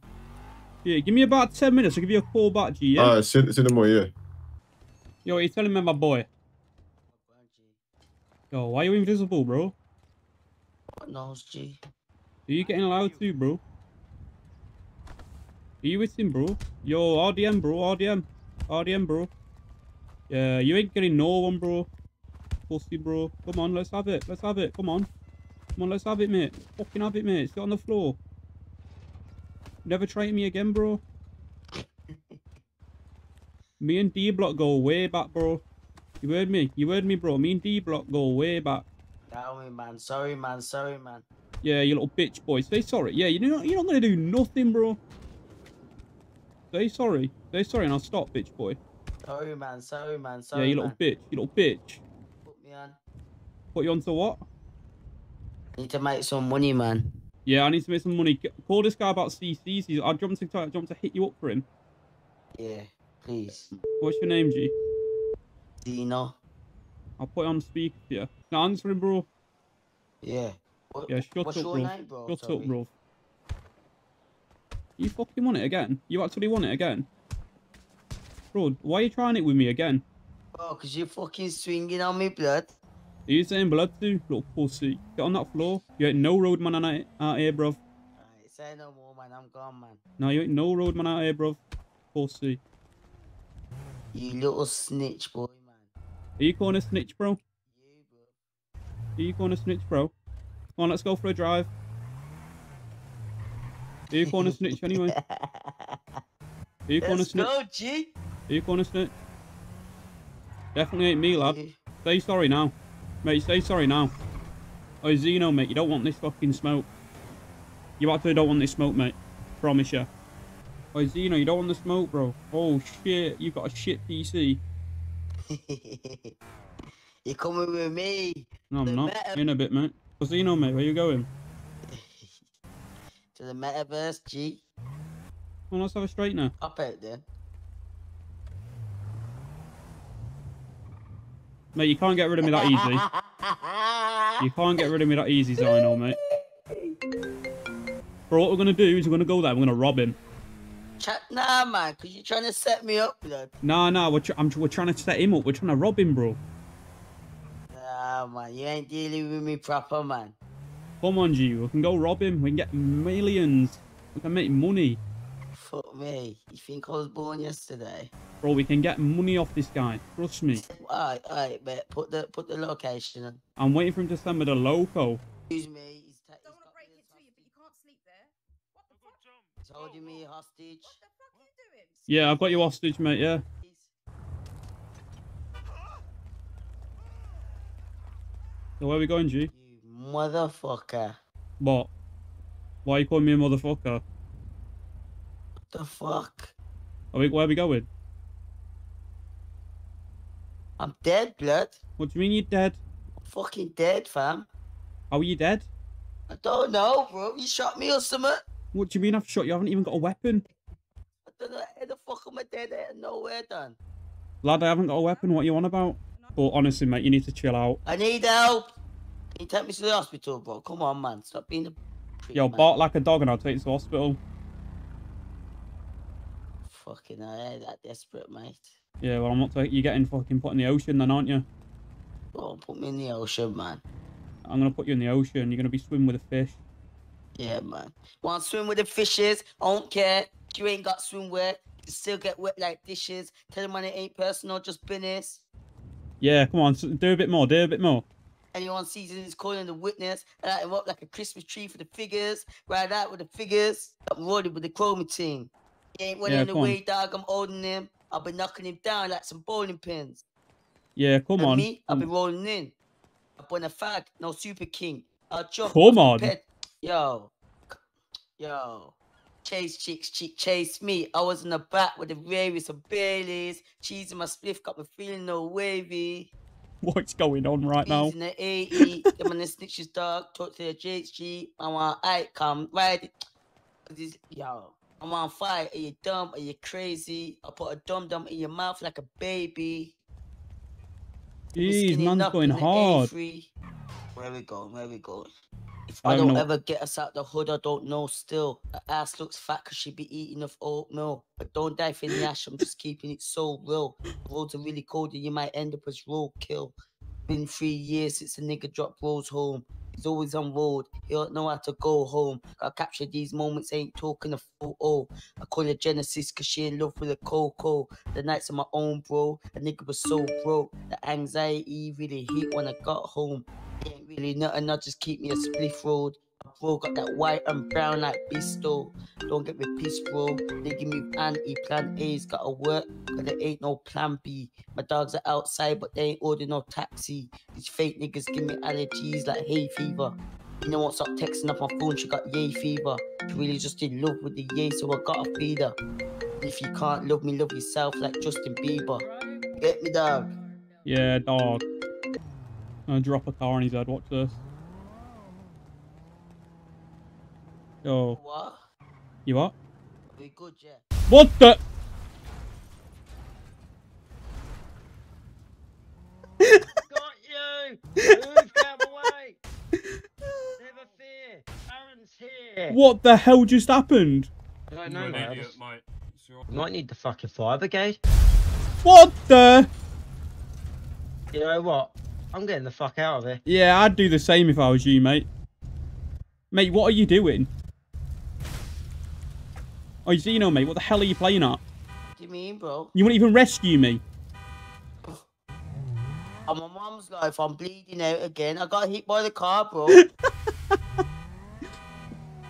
Yeah, give me about 10 minutes. I'll give you a call back, G, yeah? Uh, send send them more, yeah. Yo, you telling me, my boy? Yo, why are you invisible, bro? What knows, G? Are you getting allowed to, bro? Are you with him, bro? Yo, RDM, bro, RDM. RDM, bro. Yeah, you ain't getting no one, bro. Pussy, bro. Come on, let's have it. Let's have it. Come on. Come on, let's have it, mate. Fucking have it, mate. Sit on the floor. Never try me again, bro. <laughs> Me and D Block go way back, bro. You heard me? You heard me, bro? Me and D Block go way back. Tell me, man. Sorry, man. Sorry, man. Yeah, you little bitch boy. Say sorry. Yeah, you're not, you're not gonna do nothing, bro. Say sorry. Say sorry and I'll stop, bitch boy. Sorry, man. Sorry, man. Sorry, yeah, you man. little bitch. You little bitch. Put me on. Put you onto what? Need to make some money, man. Yeah, I need to make some money. Call this guy about CCs. He's, I jumped to, to hit you up for him. Yeah, please. What's your name, G? Dino. I'll put it on speaker for you. Now answer him, bro. Yeah. What, Yeah, shut what's up, your bro. name, bro? Shut Sorry. up, bro. You fucking want it again? You actually want it again? Bro, why are you trying it with me again? Bro, cause you're fucking swinging on me, blood. Are you saying blood too, little pussy? Get on that floor. You ain't no roadman out, out here, bruv. Alright, say no more, man. I'm gone, man. No, you ain't no roadman out here, bruv. Pussy. You little snitch, boy. Man. Are you calling a snitch, bro? Are you calling a snitch, bro? Come on, let's go for a drive. Are you calling a snitch <laughs> anyway? Are you calling a snitch? go, G. Are you calling a snitch? Definitely ain't me, lad. Say sorry now. Mate, say sorry now. Oh, Zeno, mate, you don't want this fucking smoke. You actually don't want this smoke, mate. Promise you. Oh, Zeno, you don't want the smoke, bro. Oh, shit, you've got a shit PC. <laughs> You're coming with me No, I'm The not. meta- In a bit, mate. Zeno, mate, where you going? To the metaverse, G. On, let's have a straightener. Up out then. Mate, you can't get rid of me that easy. You can't get rid of me that easy, Zino, mate. Bro, what we're gonna do is we're gonna go there. We're gonna rob him. Chat, nah, man, because you're trying to set me up, blood. Nah, nah, we're, tr- I'm, we're trying to set him up. We're trying to rob him, bro. Nah, man, you ain't dealing with me proper, man. Come on, G. We can go rob him. We can get millions. We can make money. Fuck me. You think I was born yesterday? Bro, we can get money off this guy. Trust me. Alright, alright, mate. Put the put the location on. I'm waiting for him to send me the loco. Excuse me. He's, ta- he's got He's holding me hostage. What the fuck are you doing? Yeah, I've got you hostage, mate, yeah. So where are we going, G? Motherfucker. What? Why are you calling me a motherfucker? The fuck? Are we, where are we going? I'm dead, blood. What do you mean you're dead? I'm Fucking dead, fam. How are you dead? I don't know, bro. You shot me or something? What do you mean I've shot you? I haven't even got a weapon. I don't know. How the fuck am I dead out of nowhere, done? Lad, I haven't got a weapon. What are you on about? But honestly, mate, you need to chill out. I need help. You take me to the hospital, bro? Come on, man. Stop being a prick, Yo, man. bark like a dog and I'll take you to the hospital. Fucking hell, that desperate, mate. Yeah, well, I'm not taking you getting fucking put in the ocean then, aren't you? Don't put me in the ocean, man. I'm gonna put you in the ocean. You're gonna be swimming with a fish. Yeah, man. Want to swim with the fishes? I don't care. You ain't got swimwear. You still get wet like dishes. Tell them man it ain't personal, just business. Yeah, come on, do a bit more, do a bit more. Anyone sees it is calling the witness. I light him up like a Christmas tree for the figures. Ride out with the figures. I'm rolling with the chroma team. He ain't running Yeah, on. away, dog. I'm holding him. I've been knocking him down like some bowling pins. Yeah, come and on. me, I've been mm. rolling in. Up on a fag, no super king. I'll jump. Come the on. ped- Yo. Yo. Chase chicks, cheek chase me. I was in the back with the various of Baileys. Cheese in my spliff got me feeling no wavy. <laughs> What's going on right now? In the 80. Them on the snitches dog. Talk to the JHG. I want I come ride it. This, yo. I'm on fire. Are you dumb? Are you crazy? I put a dum dum in your mouth like a baby. Jeez, man's going hard. A3. Where we going? Where we going? If I I don't ever get us out the hood, I don't know still. Her ass looks fat cause she be eating of oatmeal. But don't die for the ash, I'm just keeping it so real. Roads are really cold and you might end up as roadkill. Been three years since a nigga dropped Rose home. He's always on road, he don't know how to go home. Gotta capture these moments, ain't talking a photo. I call her Genesis cause she in love with a Coco. The nights on my own, bro. A nigga was so broke. The anxiety really hit when I got home. Ain't really nothing, I just keep me a spliff road. Bro got that white and brown like Bisto. Don't get me pissed, bro. They give me anti plan A's gotta work, but there ain't no plan B. My dogs are outside, but they ain't order no taxi. These fake niggas give me allergies like hay fever. You know what's up texting up my phone, she got yay fever. She really just in love with the yay, so I gotta feed her. If you can't love me, love yourself like Justin Bieber. Get me, dog. Yeah, dog. I'm gonna drop a car on his head. Watch this. Yo. What? You what? We good, yeah. What the? Got you! Move out the way! Never fear! Aaron's here! What the hell just happened? I don't know, mate. You might need the fucking fire brigade. What the? You know what? I'm getting the fuck out of here. Yeah, I'd do the same if I was you, mate. Mate, what are you doing? Oh, Zeno, mate, what the hell are you playing at? What do you mean, bro? You won't even rescue me. <sighs> On my mom's life, I'm bleeding out again. I got hit by the car, bro. <laughs>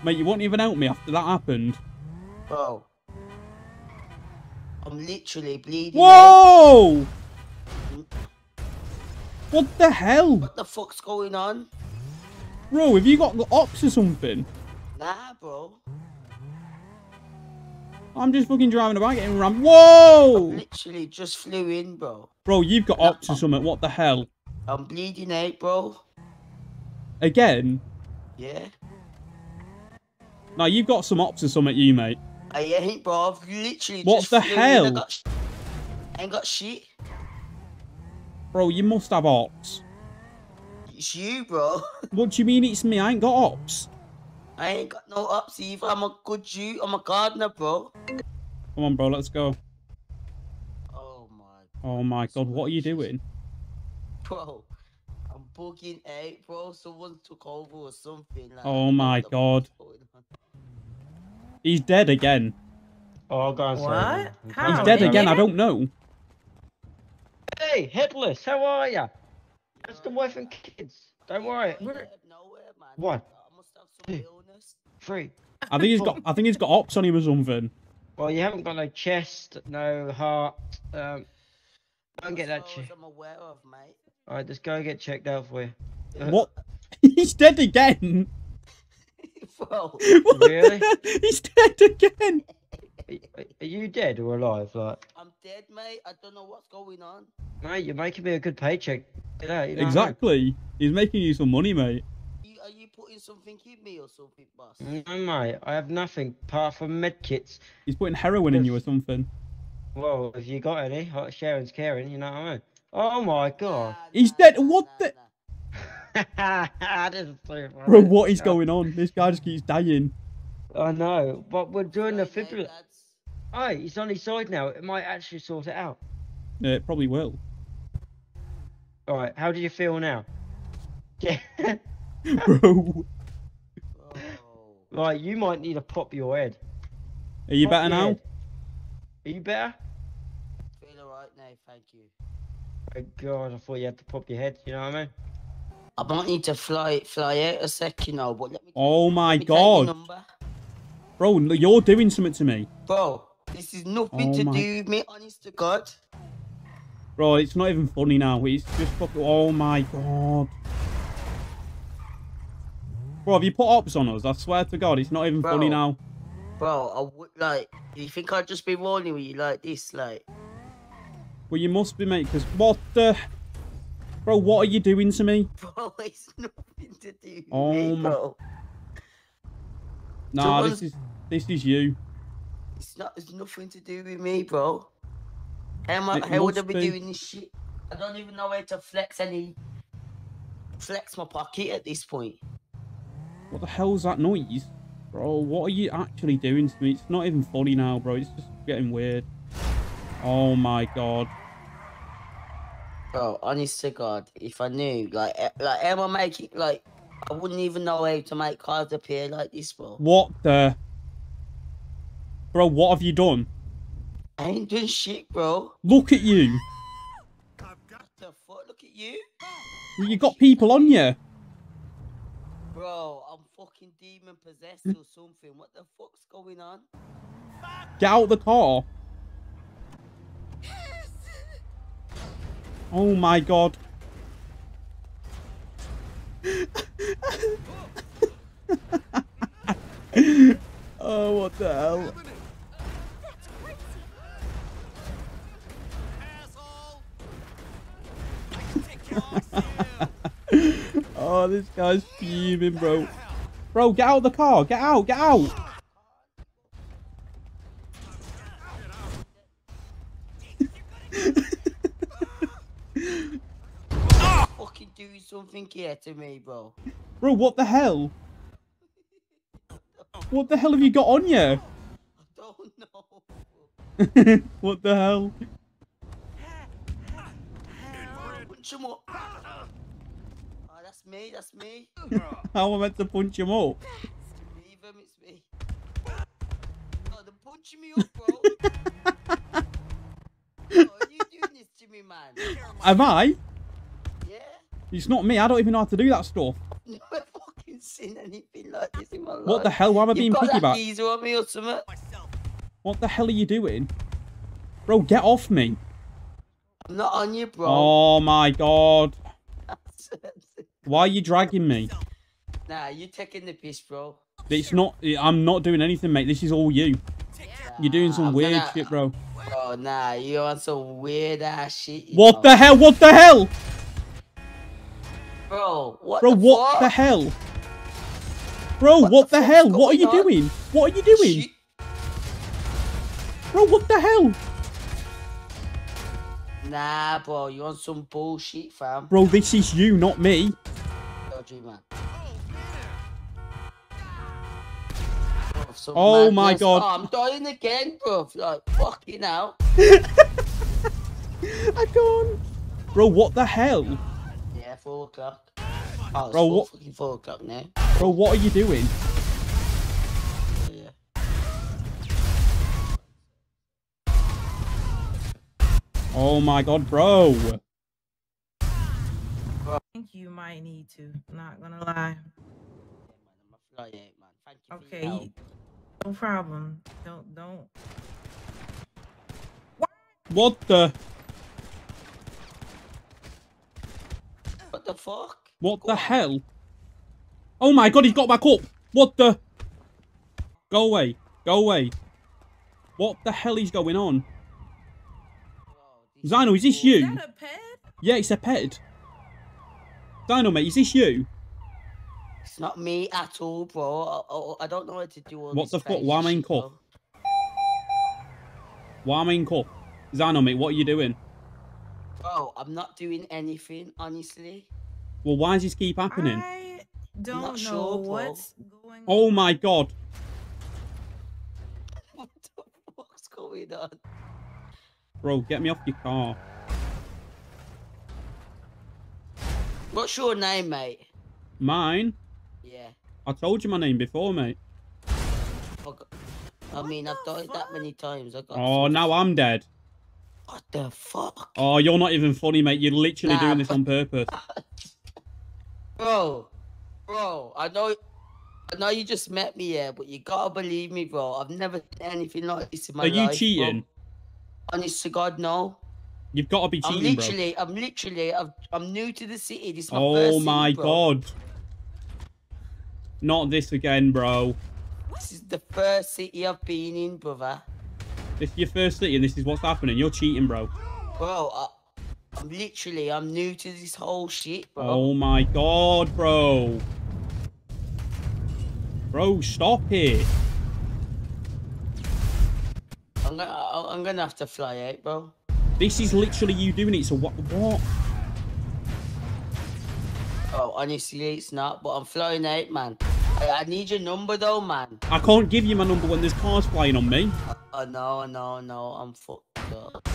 Mate, you won't even help me after that happened. bro. I'm literally bleeding out. Mm. What the hell? What the fuck's going on? Bro, have you got the ops or something? Nah, bro. I'm just fucking driving about getting rammed. Whoa! Literally just flew in, bro. Bro, you've got ops or something. What the hell? I'm bleeding out, bro. Again? Yeah. Now you've got some ops or something, you, mate. I ain't, bro. I've literally What just the flew in, I hell? got I ain't got shit. Bro, you must have ops. It's you, bro. <laughs> What do you mean it's me? I ain't got ops. I ain't got no ups either. I'm a good Jew. I'm a gardener, bro. Come on, bro, let's go. Oh my, Oh my god, what are you doing? <laughs> bro. I'm bugging out, bro. Someone took over or something. Like, Oh my god. He's dead again. Oh, go on, What? He's dead again, I don't know. Hey, Headless, how are ya? That's the wife and kids. Don't worry. One. Two. Three. I think he's got I think he's got ops on him or something. Well, you haven't got no chest, no heart. Um, go and get that checked. I'm aware of, mate. Alright, just go and get checked out for you. Uh, What? <laughs> He's dead again. Bro. <laughs> What Really? hell? <laughs> He's dead again. Are are you dead or alive? Like, I'm dead, mate. I don't know what's going on. mate, you're making me a good paycheck. today, you know what I mean? Exactly. He's making you some money, mate. Are you putting something in me or something, boss? No, mate, I have nothing apart from medkits. He's putting heroin in you or something. Well, if you got any, hot sharing's caring, you know what I mean? Oh my god. He's dead. What the? <laughs> This is so funny. Bro, what is going on? This guy just keeps dying. I know, but we're doing the fibula. Hey, he's on his side now. It might actually sort it out. Yeah, it probably will. Alright, how do you feel now? Yeah. <laughs> <laughs> Bro, oh. Like, you might need to pop your head. are you Pop better now? head. Are you better? Feel alright now, thank you. Oh god, I thought you had to pop your head, you know what I mean? I might need to fly fly out a sec, you oh, know, but let me, Oh my let me take your god. number. Bro, you're doing something to me. Bro, this is nothing Oh to my- do with me, honest to God. Bro, it's not even funny now. It's just fucking. Oh my god. Bro, have you put ops on us? I swear to God, it's not even funny now. Bro, I would like. You think I'd just be rolling with you like this, like? Well, you must be, mate, because what the. Bro, what are you doing to me? <laughs> Bro, it's nothing to do with Oh me, my- bro. Nah, Someone's- this is. This is you. It's not. It's nothing to do with me, bro. How, am I, It how would I be, be. doing this shit? I don't even know where to flex any. Flex my pocket at this point. What the hell's that noise? Bro, what are you actually doing to me? It's not even funny now, bro. It's just getting weird. Oh my god. Bro, honest to God, if I knew, like, eh, like, am I making, like, I wouldn't even know how to make cards appear like this, bro. What the. Bro, what have you done? I ain't doing shit, bro. Look at you. What the fuck? Look at you. You got people on you. Bro, I'm fucking demon possessed or something. What the fuck's going on? Get out the car. Oh my god. <laughs> oh, what the hell? <laughs> oh, this guy's fuming, bro. Bro, get out of the car. Get out. Get out. <laughs> Fucking doing something here to me, bro. Bro, what the hell? What the hell have you got on you? <laughs> I don't know. what the hell? Punch him up. Oh, that's me. That's me. <laughs> How am I meant to punch him up? Leave him. It's me. Oh, they're punching me up, bro. oh, are you doing this to me, man? Am I? Yeah. It's not me. I don't even know how to do that stuff. Never fucking seen anything like this in my life. What the hell? Why am I You've being got that on me or something? What the hell are you doing? Bro, get off me. I'm not on you, bro. Oh my god. <laughs> Why are you dragging me? Nah, you taking the piss, bro. It's not. I'm not doing anything, mate. This is all you. You're doing some I'm weird gonna- shit, bro. Oh, nah, you on some weird ass shit. What know. the hell? What the hell? Bro, what Bro, the what fuck? the hell? Bro, what, the, hell? What are you on? doing? What are you doing? Bro, what the hell? Nah, bro, you on some bullshit, fam. Bro, this is you, not me. Dodgy, man. Some Oh my. God. Oh, I'm dying again, bro. Like, fucking hell. <laughs> I can't. Bro, what the hell? Yeah, four o'clock. Oh, it's Bro, what- fucking four o'clock now. Bro, what are you doing? Oh my god, bro. I think you might need to. Not gonna lie. Fly man. Thank you for Okay, your help. no problem. Don't don't. What the? What the fuck? What the hell? Oh my god, he got back up. What the? Go away. Go away. What the hell is going on? Zino, is this you? Yeah, it's a pet. Zino, mate, is this you? It's not me at all, bro. I, I, I don't know how to do all What this the fuck? crazy Why am I in shit, cuff? bro. Why am I in cuff? Zino, mate, what are you doing? Bro, I'm not doing anything, honestly. Well, why does this keep happening? I don't not know sure, bro. what's Oh my god. <laughs> What's going on? Bro, get me off your car. What's your name, mate? Mine? Yeah. I told you my name before, mate. I mean, I've died that many times. I got. Oh, now I'm dead. What the fuck, Oh, you're not even funny, mate. You're literally Nah, doing this on purpose. <laughs> bro? Bro, I know. I know you just met me here, but you gotta believe me, bro. I've never done anything like this in my life. Are life. you bro. Honest to God, no. You've got to be cheating, I'm cheating, bro. literally, I'm literally, I'm, I'm new to the city. This is my Oh first my city, bro. god. Not this again, bro. This is the first city I've been in, brother. This is your first city and this is what's happening. You're cheating, bro. Bro, I, I'm literally, I'm new to this whole shit, bro. Oh my god, bro. Bro, stop it. I'm gonna, I- I'm gonna have to fly out, bro. This is literally you doing it, so what? What? Oh, honestly, it's not. But I'm flying out, man. I, I need your number, though, man. I can't give you my number when there's cars flying on me. Oh no, no, no, I'm fucked up.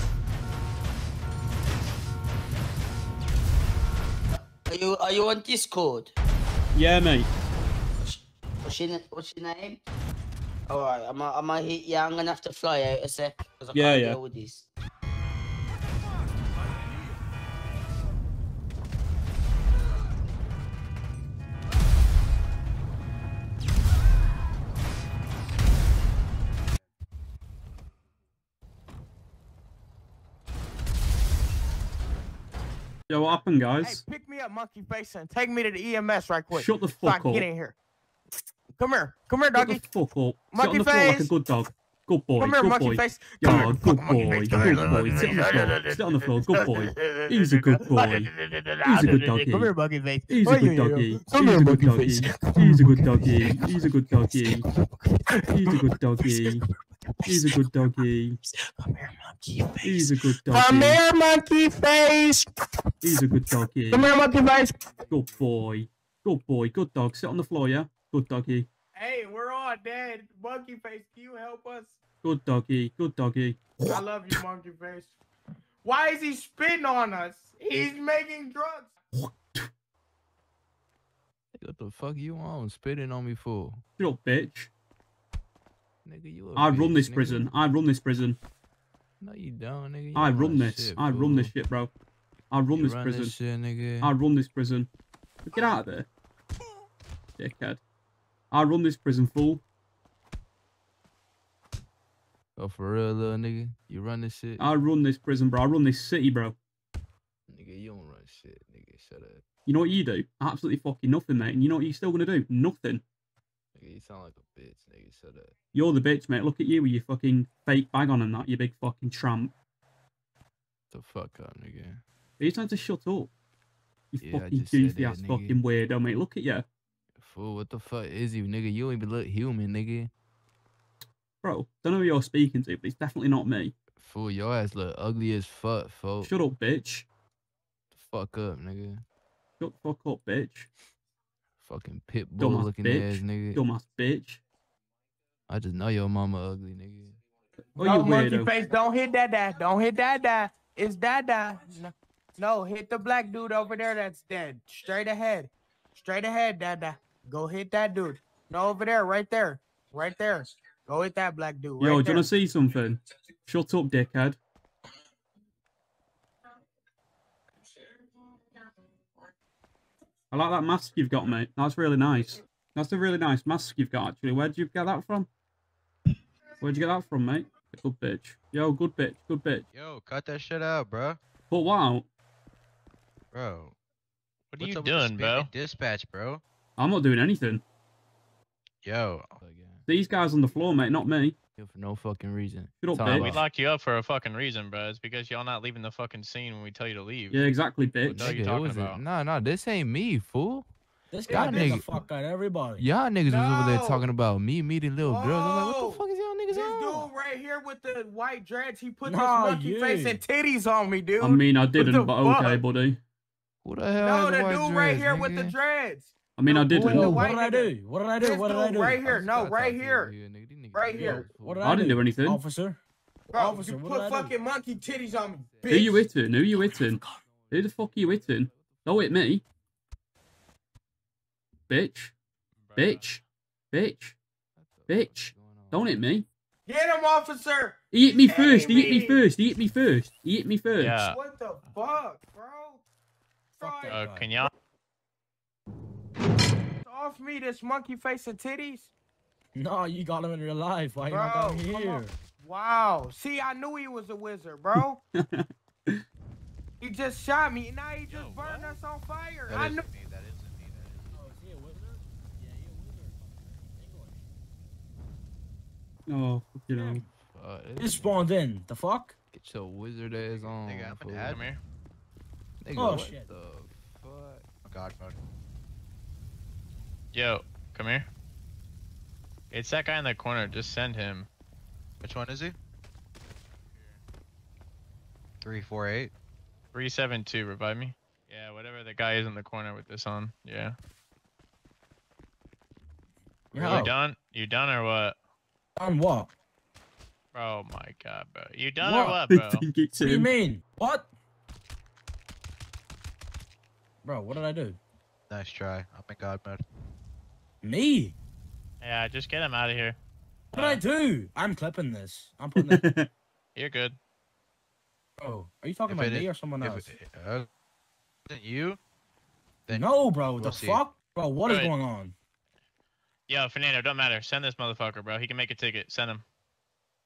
Are you, are you on Discord? Yeah, mate. What's your, what's your name? Alright, I'm, gonna- I'm gonna hit you. I'm gonna have to fly out a sec. Cause I Yeah, can't yeah. deal with this. Yo, what happened, guys? Hey, Pick me up, monkey face, and take me to the EMS right quick. Shut the so I fuck can get in here. Come here. Come here, doggy. fuck up. Sit Monkey on the floor like a face. good dog. Good boy. Come here, good monkey boy. face. Yeah, Come here, good boy. face. Good boy. Sit on the floor. Sit on the floor. Good boy. He's a good boy. He's a good doggy. Come here, monkey face. He's Oh, a good yeah, yeah. doggy. Come here, monkey face. He's a good doggy. He's a good doggy. He's a good doggy. He's a good doggy. Come here, monkey face. He's a good doggy. Come here, monkey face. He's a good doggy. Come here, monkey face. Good boy. Good boy. Good dog. Sit on the floor, yeah? Good doggy. Hey, we're all dead. Monkey face, can you help us? Good doggy. Good doggy. I love you, monkey face. Why is he spitting on us? He's making drugs. What the fuck you on spitting on me for? Shut up, bitch. Nigga, you a I run this nigga. prison. I run this prison. No, you don't, nigga. You I don't run this. shit, I run this shit, bro. I run You this run prison. this shit, nigga. I run this prison. Get out of there. Dickhead. I run this prison, full. Oh, for real, little nigga. You run this shit. I run this prison, bro. I run this city, bro. Nigga, you don't run shit, nigga. Shut up. You know what you do? Absolutely fucking nothing, mate. And you know what you're still gonna do? Nothing. Nigga, you sound like a bitch, nigga. Shut up. You're the bitch, mate. Look at you with your fucking fake bag on and that, you big fucking tramp. The fuck up, nigga. Are you trying to shut up? You Yeah, fucking goofy ass nigga. fucking weirdo, mate. Look at you. Fool, what the fuck is you, nigga? You don't even look human, nigga. Bro, don't know who you're speaking to, but it's definitely not me. Fool, your ass look ugly as fuck, folks. Shut up, bitch. Fuck up, nigga. Shut the fuck up, bitch. Fucking pit bull Dumbass looking bitch. ass nigga. Dumbass bitch. I just know your mama ugly, nigga. Oh, no, you monkey weirdo. face, don't hit that dad. Don't hit that dad. It's that dad. No, no, hit the black dude over there that's dead. Straight ahead. Straight ahead, dada. Go hit that dude. No, over there, right there. Right there. Go hit that black dude. Yo, right do you want to see something? Shut up, dickhead. I like that mask you've got, mate. That's really nice. That's a really nice mask you've got, actually. Where'd you get that from? Where'd you get that from, mate? Good bitch. Yo, good bitch. Good bitch. Yo, cut that shit out, bro. Put what out? Bro. What are what's you up with the doing, bro? Dispatch, bro. I'm not doing anything. Yo. These guys on the floor, mate, not me. For no fucking reason. Shut up, bitch. We about- locked you up for a fucking reason, bro. It's because y'all not leaving the fucking scene when we tell you to leave. Yeah, exactly, bitch. the hell you talking about? Nah, nah, this ain't me, fool. This Y'all guy the nigga- fuck out everybody. Y'all niggas was over there talking about me meeting little girls. I'm like, what the fuck is y'all niggas This on? dude right here with the white dreads, he put Nah, this monkey face and titties on me, dude. I mean, I didn't, but okay, fuck? buddy. Who the hell No, has the white dude right dreads, here with the dreads. I mean, I didn't. in the Yo, white what did I do? What did I do? What did I do? right here. No, right talk to you here. over here, nigga. These niggas Right here. What did I didn't do anything. Officer? Bro, Officer, you put did fucking monkey titties on me, bitch. Who you hitting? Who you hitting? Who the fuck are you hitting? Don't hit me. Bitch. Bitch. Bitch. Bitch. Don't hit me. Get him, officer. He hit me He's first. He hit me first. He hit me first. He hit me first. Yeah. What the fuck, bro? Fuck Uh, can y'all? Off me, this monkey face and titties. No, you got him in real life. Why you Bro, not got him here? Wow. See, I knew he was a wizard, bro. <laughs> he just shot me. And now he just burned us on fire. That I isn't knew. me. That isn't me. That isn't Oh, you know. Oh, fuck, um. He spawned in. The fuck? Get your wizard ass on. Nigga, I'm an Come here. Nigga, Oh, what shit. the fuck? Oh, God mode. Yo, come here. It's that guy in the corner. Just send him. Which one is he? Three, four, eight. 372, revive me. Yeah, whatever the guy is in the corner with this on. Yeah. Yeah. You done? You done or what? On what? Oh my god, bro. You done What? or what, <laughs> bro? What do you mean? What? Bro, what did I do? Nice try. I'm in God mode. Me? Yeah, just get him out of here. What did I do? I'm clipping this. I'm putting it. <laughs> You're good. Oh, are you talking If about me i- or someone if else? it- uh, isn't you? Then No, bro. we'll the see. fuck? Bro, what is Alright. going on? Yo, Fernando, don't matter. Send this motherfucker, bro. He can make a ticket. Send him.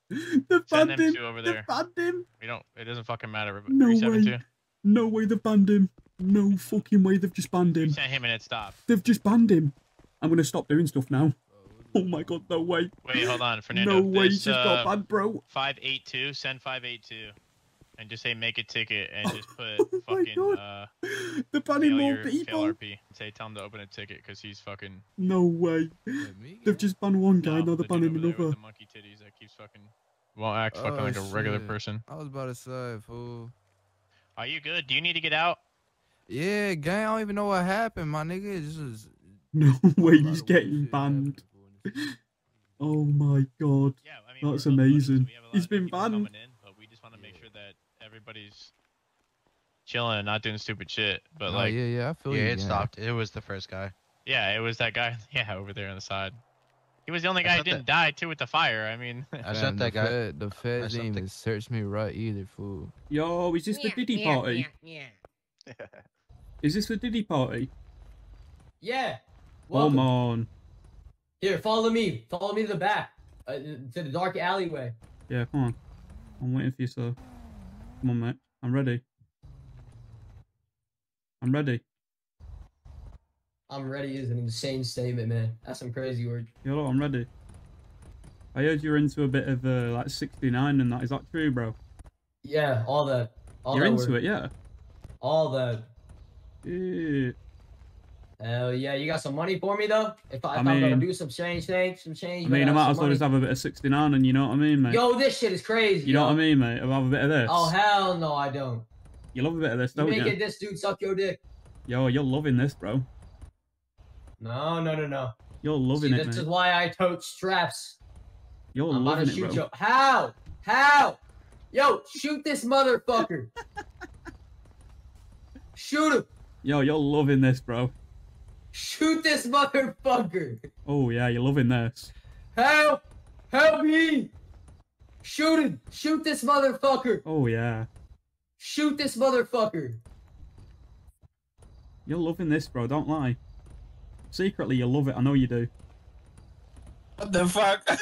<laughs> They Send banned him. two over there. banned him. We don't. It doesn't fucking matter. No way. No way they've banned him. No fucking way they've just banned You him. sent him and it stopped. They've just banned him. I'm gonna stop doing stuff now. Oh my god, no way. Wait, hold on, Fernando. No way, he's This, just got uh, banned, bro. 582. Send 582. And just say make a ticket and just <laughs> put Oh fucking God. uh They're banning fail more people. RP. Say tell him to open a ticket because he's fucking No way. They've just banned one guy, no, now they're banning over another. the monkey titties that keeps fucking won't act fucking Oh, like a regular person. I was about to say, fool. Are you good? Do you need to get out? Yeah, gang, I don't even know what happened, my nigga. This is <laughs> No way, he's getting uh, banned. happening, fool, in this Oh my god. Yeah, I mean That's we're both buddies, so amazing. we have a lot He's of been banned. in, but we just want to make sure that everybody's chilling and not doing stupid shit. But Nah, like, yeah, yeah, I feel Yeah, you. it gang. stopped. It was the first guy. yeah, it was that guy. <laughs> Yeah, over there on the side. He was the only guy who didn't die too with the fire. I mean, <laughs> I Fam, sent the that guy. Fed, the feds didn't even the- search me right either, fool. Yo, is this the Diddy party? Yeah. Is this the Diddy party? Yeah. Come on. Here, follow me. Follow me to the back, uh, to the dark alleyway. Yeah, come on. I'm waiting for you, sir. Come on, mate. I'm ready. I'm ready. I'm ready is an insane statement, man. That's some crazy word. Yo, look, I'm ready. I heard you're into a bit of uh, like 69 and that. Is that true, bro? Yeah, all that. All you're that into word. it, yeah. All that. Yeah. Hell yeah, you got some money for me though? If, I, I if I'm gonna do some change things, some change. I mean, I might as well just have a bit of 69 and you know what I mean, mate? Yo, this shit is crazy. you know what I mean, mate? I'll have a bit of this. Oh hell no, I don't. You love a bit of this, don't you? making this dude suck your dick? Yo, you're loving this, bro. No, no, no, no. You're loving See, it, this mate. is why I tote straps. You're I'm about to loving it, bro. How? How? Yo, shoot this motherfucker. <laughs> shoot him. Yo, you're loving this, bro. Shoot this motherfucker. Oh yeah, you're loving this. Help! Help me! Shoot him! Shoot this motherfucker! Oh yeah, Shoot this motherfucker! you're loving this, bro. Don't lie. Secretly, you love it. I know you do. What the fuck? <laughs>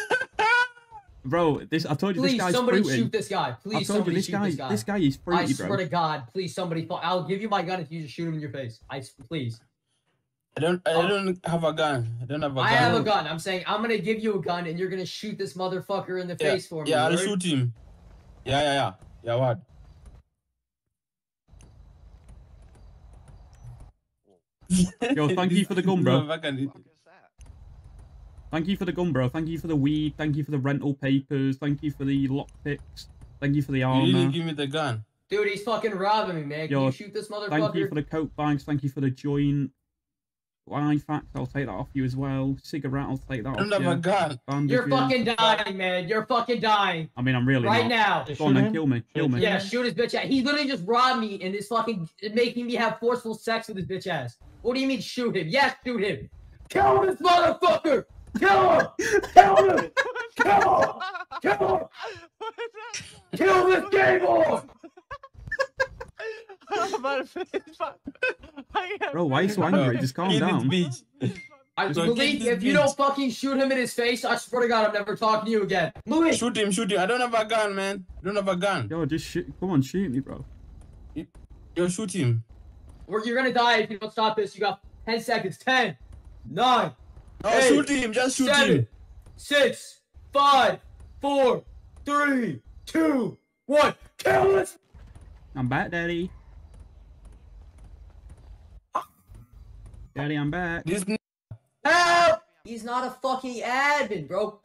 Bro, this I told you Please, this guy's somebody fruity. shoot this guy. Please, told you somebody this shoot guy. this guy. This guy is I swear bro. to God, please, somebody. I'll give you my gun if you just shoot him in your face. I s- please. I don't. I oh. don't have a gun. I don't have a gun. I have a gun. I'm saying I'm gonna give you a gun and you're gonna shoot this motherfucker in the Yeah, face for me. yeah, I'll word? shoot him. Yeah, yeah, yeah. Yeah, what? <laughs> Yo, thank you for the gun, bro. <laughs> Thank you for the gun, bro. Thank you for the weed. Thank you for the rental papers. Thank you for the lockpicks. Thank you for the armor. You didn't give me the gun. Dude, he's fucking robbing me, man. Can Yo, you shoot this motherfucker? Thank you for the coke bags. Thank you for the joint. Lifax, I'll take that off you as well. Cigarette, I'll take that I off oh have you. a gun. You're Bandages. fucking dying, man. You're fucking dying. I mean, I'm really right not. now. Go on then, kill me. Kill me. Yeah, shoot his bitch ass. He literally just robbed me and is fucking making me have forceful sex with his bitch ass. What do you mean shoot him? Yes, shoot him. Kill this motherfucker! Kill him! Kill him! <laughs> Kill him! Kill him! Kill this gay boy! <laughs> Bro, why are you so angry? <laughs> Just calm down. I, Just- Malik, if you don't fucking shoot him in his face, I swear to God, I'm never talking to you again. Malik! Shoot him, shoot him. I don't have a gun, man. I don't have a gun. Yo, just shoot. Come on, shoot me, bro. Yo, shoot him. Or you're gonna die if you don't stop this. You got 10 seconds. 10, 9, No, eight, shoot him. Just shoot seven, him. six, five, four, three, two, one. Kill this! I'm back, daddy. Daddy, I'm back. This Help! He's not a fucking admin, bro.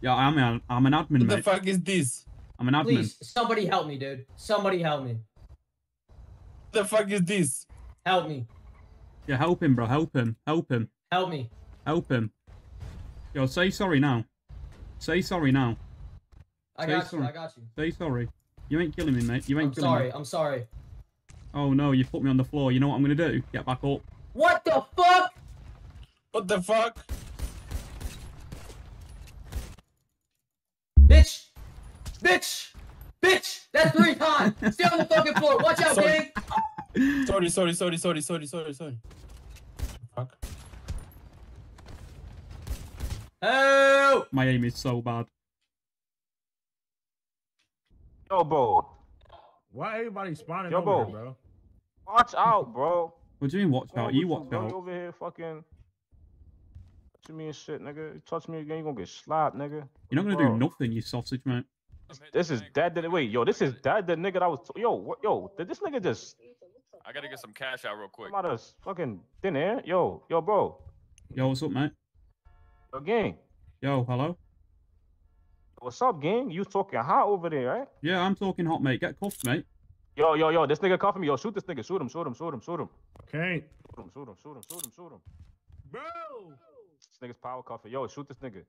Yeah, I'm an, I'm an admin, What the mate. fuck is this? I'm an admin. Please, somebody help me, dude. Somebody help me. What the fuck is this? Help me. Yeah, help him, bro. Help him. Help him. Help me. Help him. Yo, say sorry now. Say sorry now. I Say got you. I got you. Say sorry. You ain't killing me, mate. You ain't I'm killing sorry. me. I'm sorry. Oh no, you put me on the floor. You know what I'm gonna do? Get back up. What the fuck? What the fuck? Bitch! Bitch! Bitch! That's three times! <laughs> Stay on the fucking floor! Watch out, Sorry. gang! Sorry, sorry, sorry, sorry, sorry, sorry, sorry. Fuck. Help! My aim is so bad. Yo, bro. Why everybody spawning Yo, over bro. here, bro? Watch out, bro. What do you mean watch out? You watch? You out. over here fucking touching me and shit, nigga. You touch me again, you gonna get slapped, nigga. You're not gonna Bro, do nothing, you sausage, mate. This is that. that- Wait, yo, this is that the nigga that was. Yo, what? Yo, did this nigga just I gotta get some cash out real quick. come out of fucking thin air? Yo, yo, bro. Yo, what's up, mate? Yo, gang. Yo, hello. What's up, gang? You talking hot over there, right? Yeah, I'm talking hot, mate. Get cuffed, mate. Yo, yo, yo, this nigga cuffing me. Yo, shoot this nigga. Shoot him, shoot him, shoot him, shoot him. Okay. Shoot him, shoot him, shoot him, shoot him, shoot him. Bro! This nigga's power cuffing. Yo, shoot this nigga.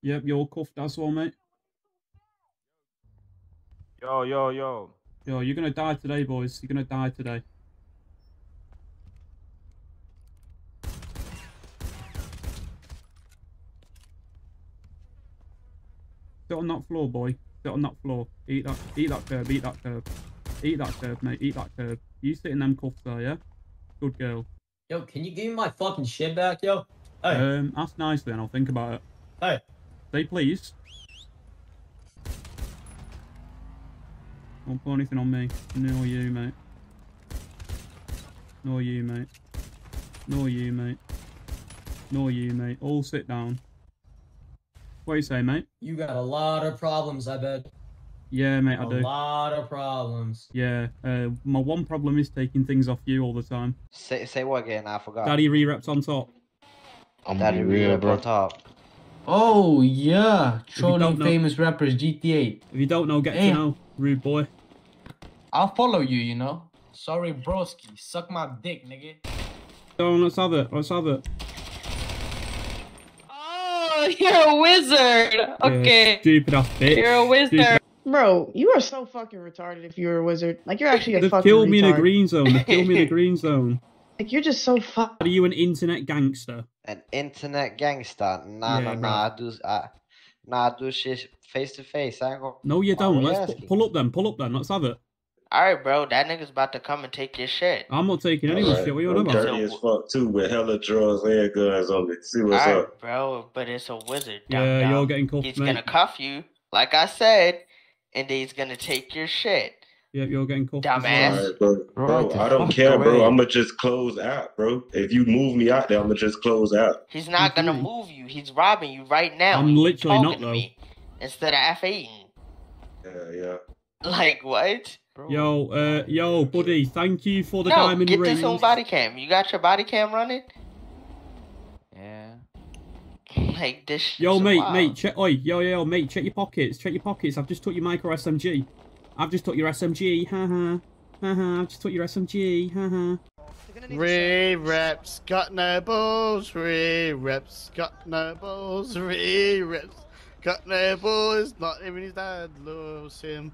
Yep, you're cuffed as well, mate. Yo, yo, yo. Yo, you're gonna die today, boys. You're gonna die today. Sit on that floor, boy. Sit on that floor. Eat that. Eat that curb. Eat that curb. Eat that curb, mate. Eat that curb. You sit in them cuffs there, yeah? Good girl. Yo, can you give me my fucking shit back, yo? Hey. Um, ask nicely and I'll think about it. Hey. Say please. Don't put anything on me. Nor you, mate. Nor you, mate. Nor you, mate. Nor you, mate. All sit down. What you say, mate? You got a lot of problems, I bet. Yeah, mate, I A do. A lot of problems. Yeah. Uh, my one problem is taking things off you all the time. Say say what again? I forgot. Daddy Rerept's on top. I'm Daddy re on top. Oh yeah, If you don't trolling know- famous rappers GTA. If you don't know, get Hey. to know. Rude boy. I'll follow you. You know. Sorry, broski. Suck my dick, nigga. Go on, let's have it. Let's have it. <laughs> You're a wizard. Okay. stupid ass bitch. You're a wizard. Bro, you are so fucking retarded if you're a wizard. Like, you're actually a They've fucking killed me in a retard. green zone. They've killed me in a <laughs> green zone. Like, you're just so fuck. Are you an internet gangster? An internet gangster. Nah, Yeah, nah, nah. I do, I, nah, I do shit face to face. I ain't gonna. No, you Why don't. would you Let's ask pu- it? pull up then. Pull up then. Let's have it. Alright, bro, that nigga's about to come and take your shit. I'm not taking any of this Alright, shit. What are you on I'm about? dirty as fuck too, with hella drugs and guns on it. See what's Alright, up. bro, but it's a wizard. Yeah, dum-dum. you're getting cuffed, He's mate. gonna cuff you, like I said, and he's gonna take your shit. Yeah, you're getting cuffed. Dumbass. well. Alright, bro. Bro, I don't care, bro. I'ma just close out, bro. If you move me out there, I'ma just close out. He's not gonna move you. He's robbing you right now. I'm when literally not, though. Me, instead of F eating. Yeah, yeah. Like what? Yo, uh, yo, buddy, thank you for the no, diamond get rings. this on body cam. You got your body cam running? Yeah. <laughs> Like this. Yo, mate, wild. mate, check, oi, yo, yo, mate, check your pockets, check your pockets. I've just took your micro SMG. I've just took your SMG, haha, haha. I've just took your SMG, haha. Rerept's, got no balls, Rerept's, got no balls, Rerept's, got no balls, not even his dad loves him.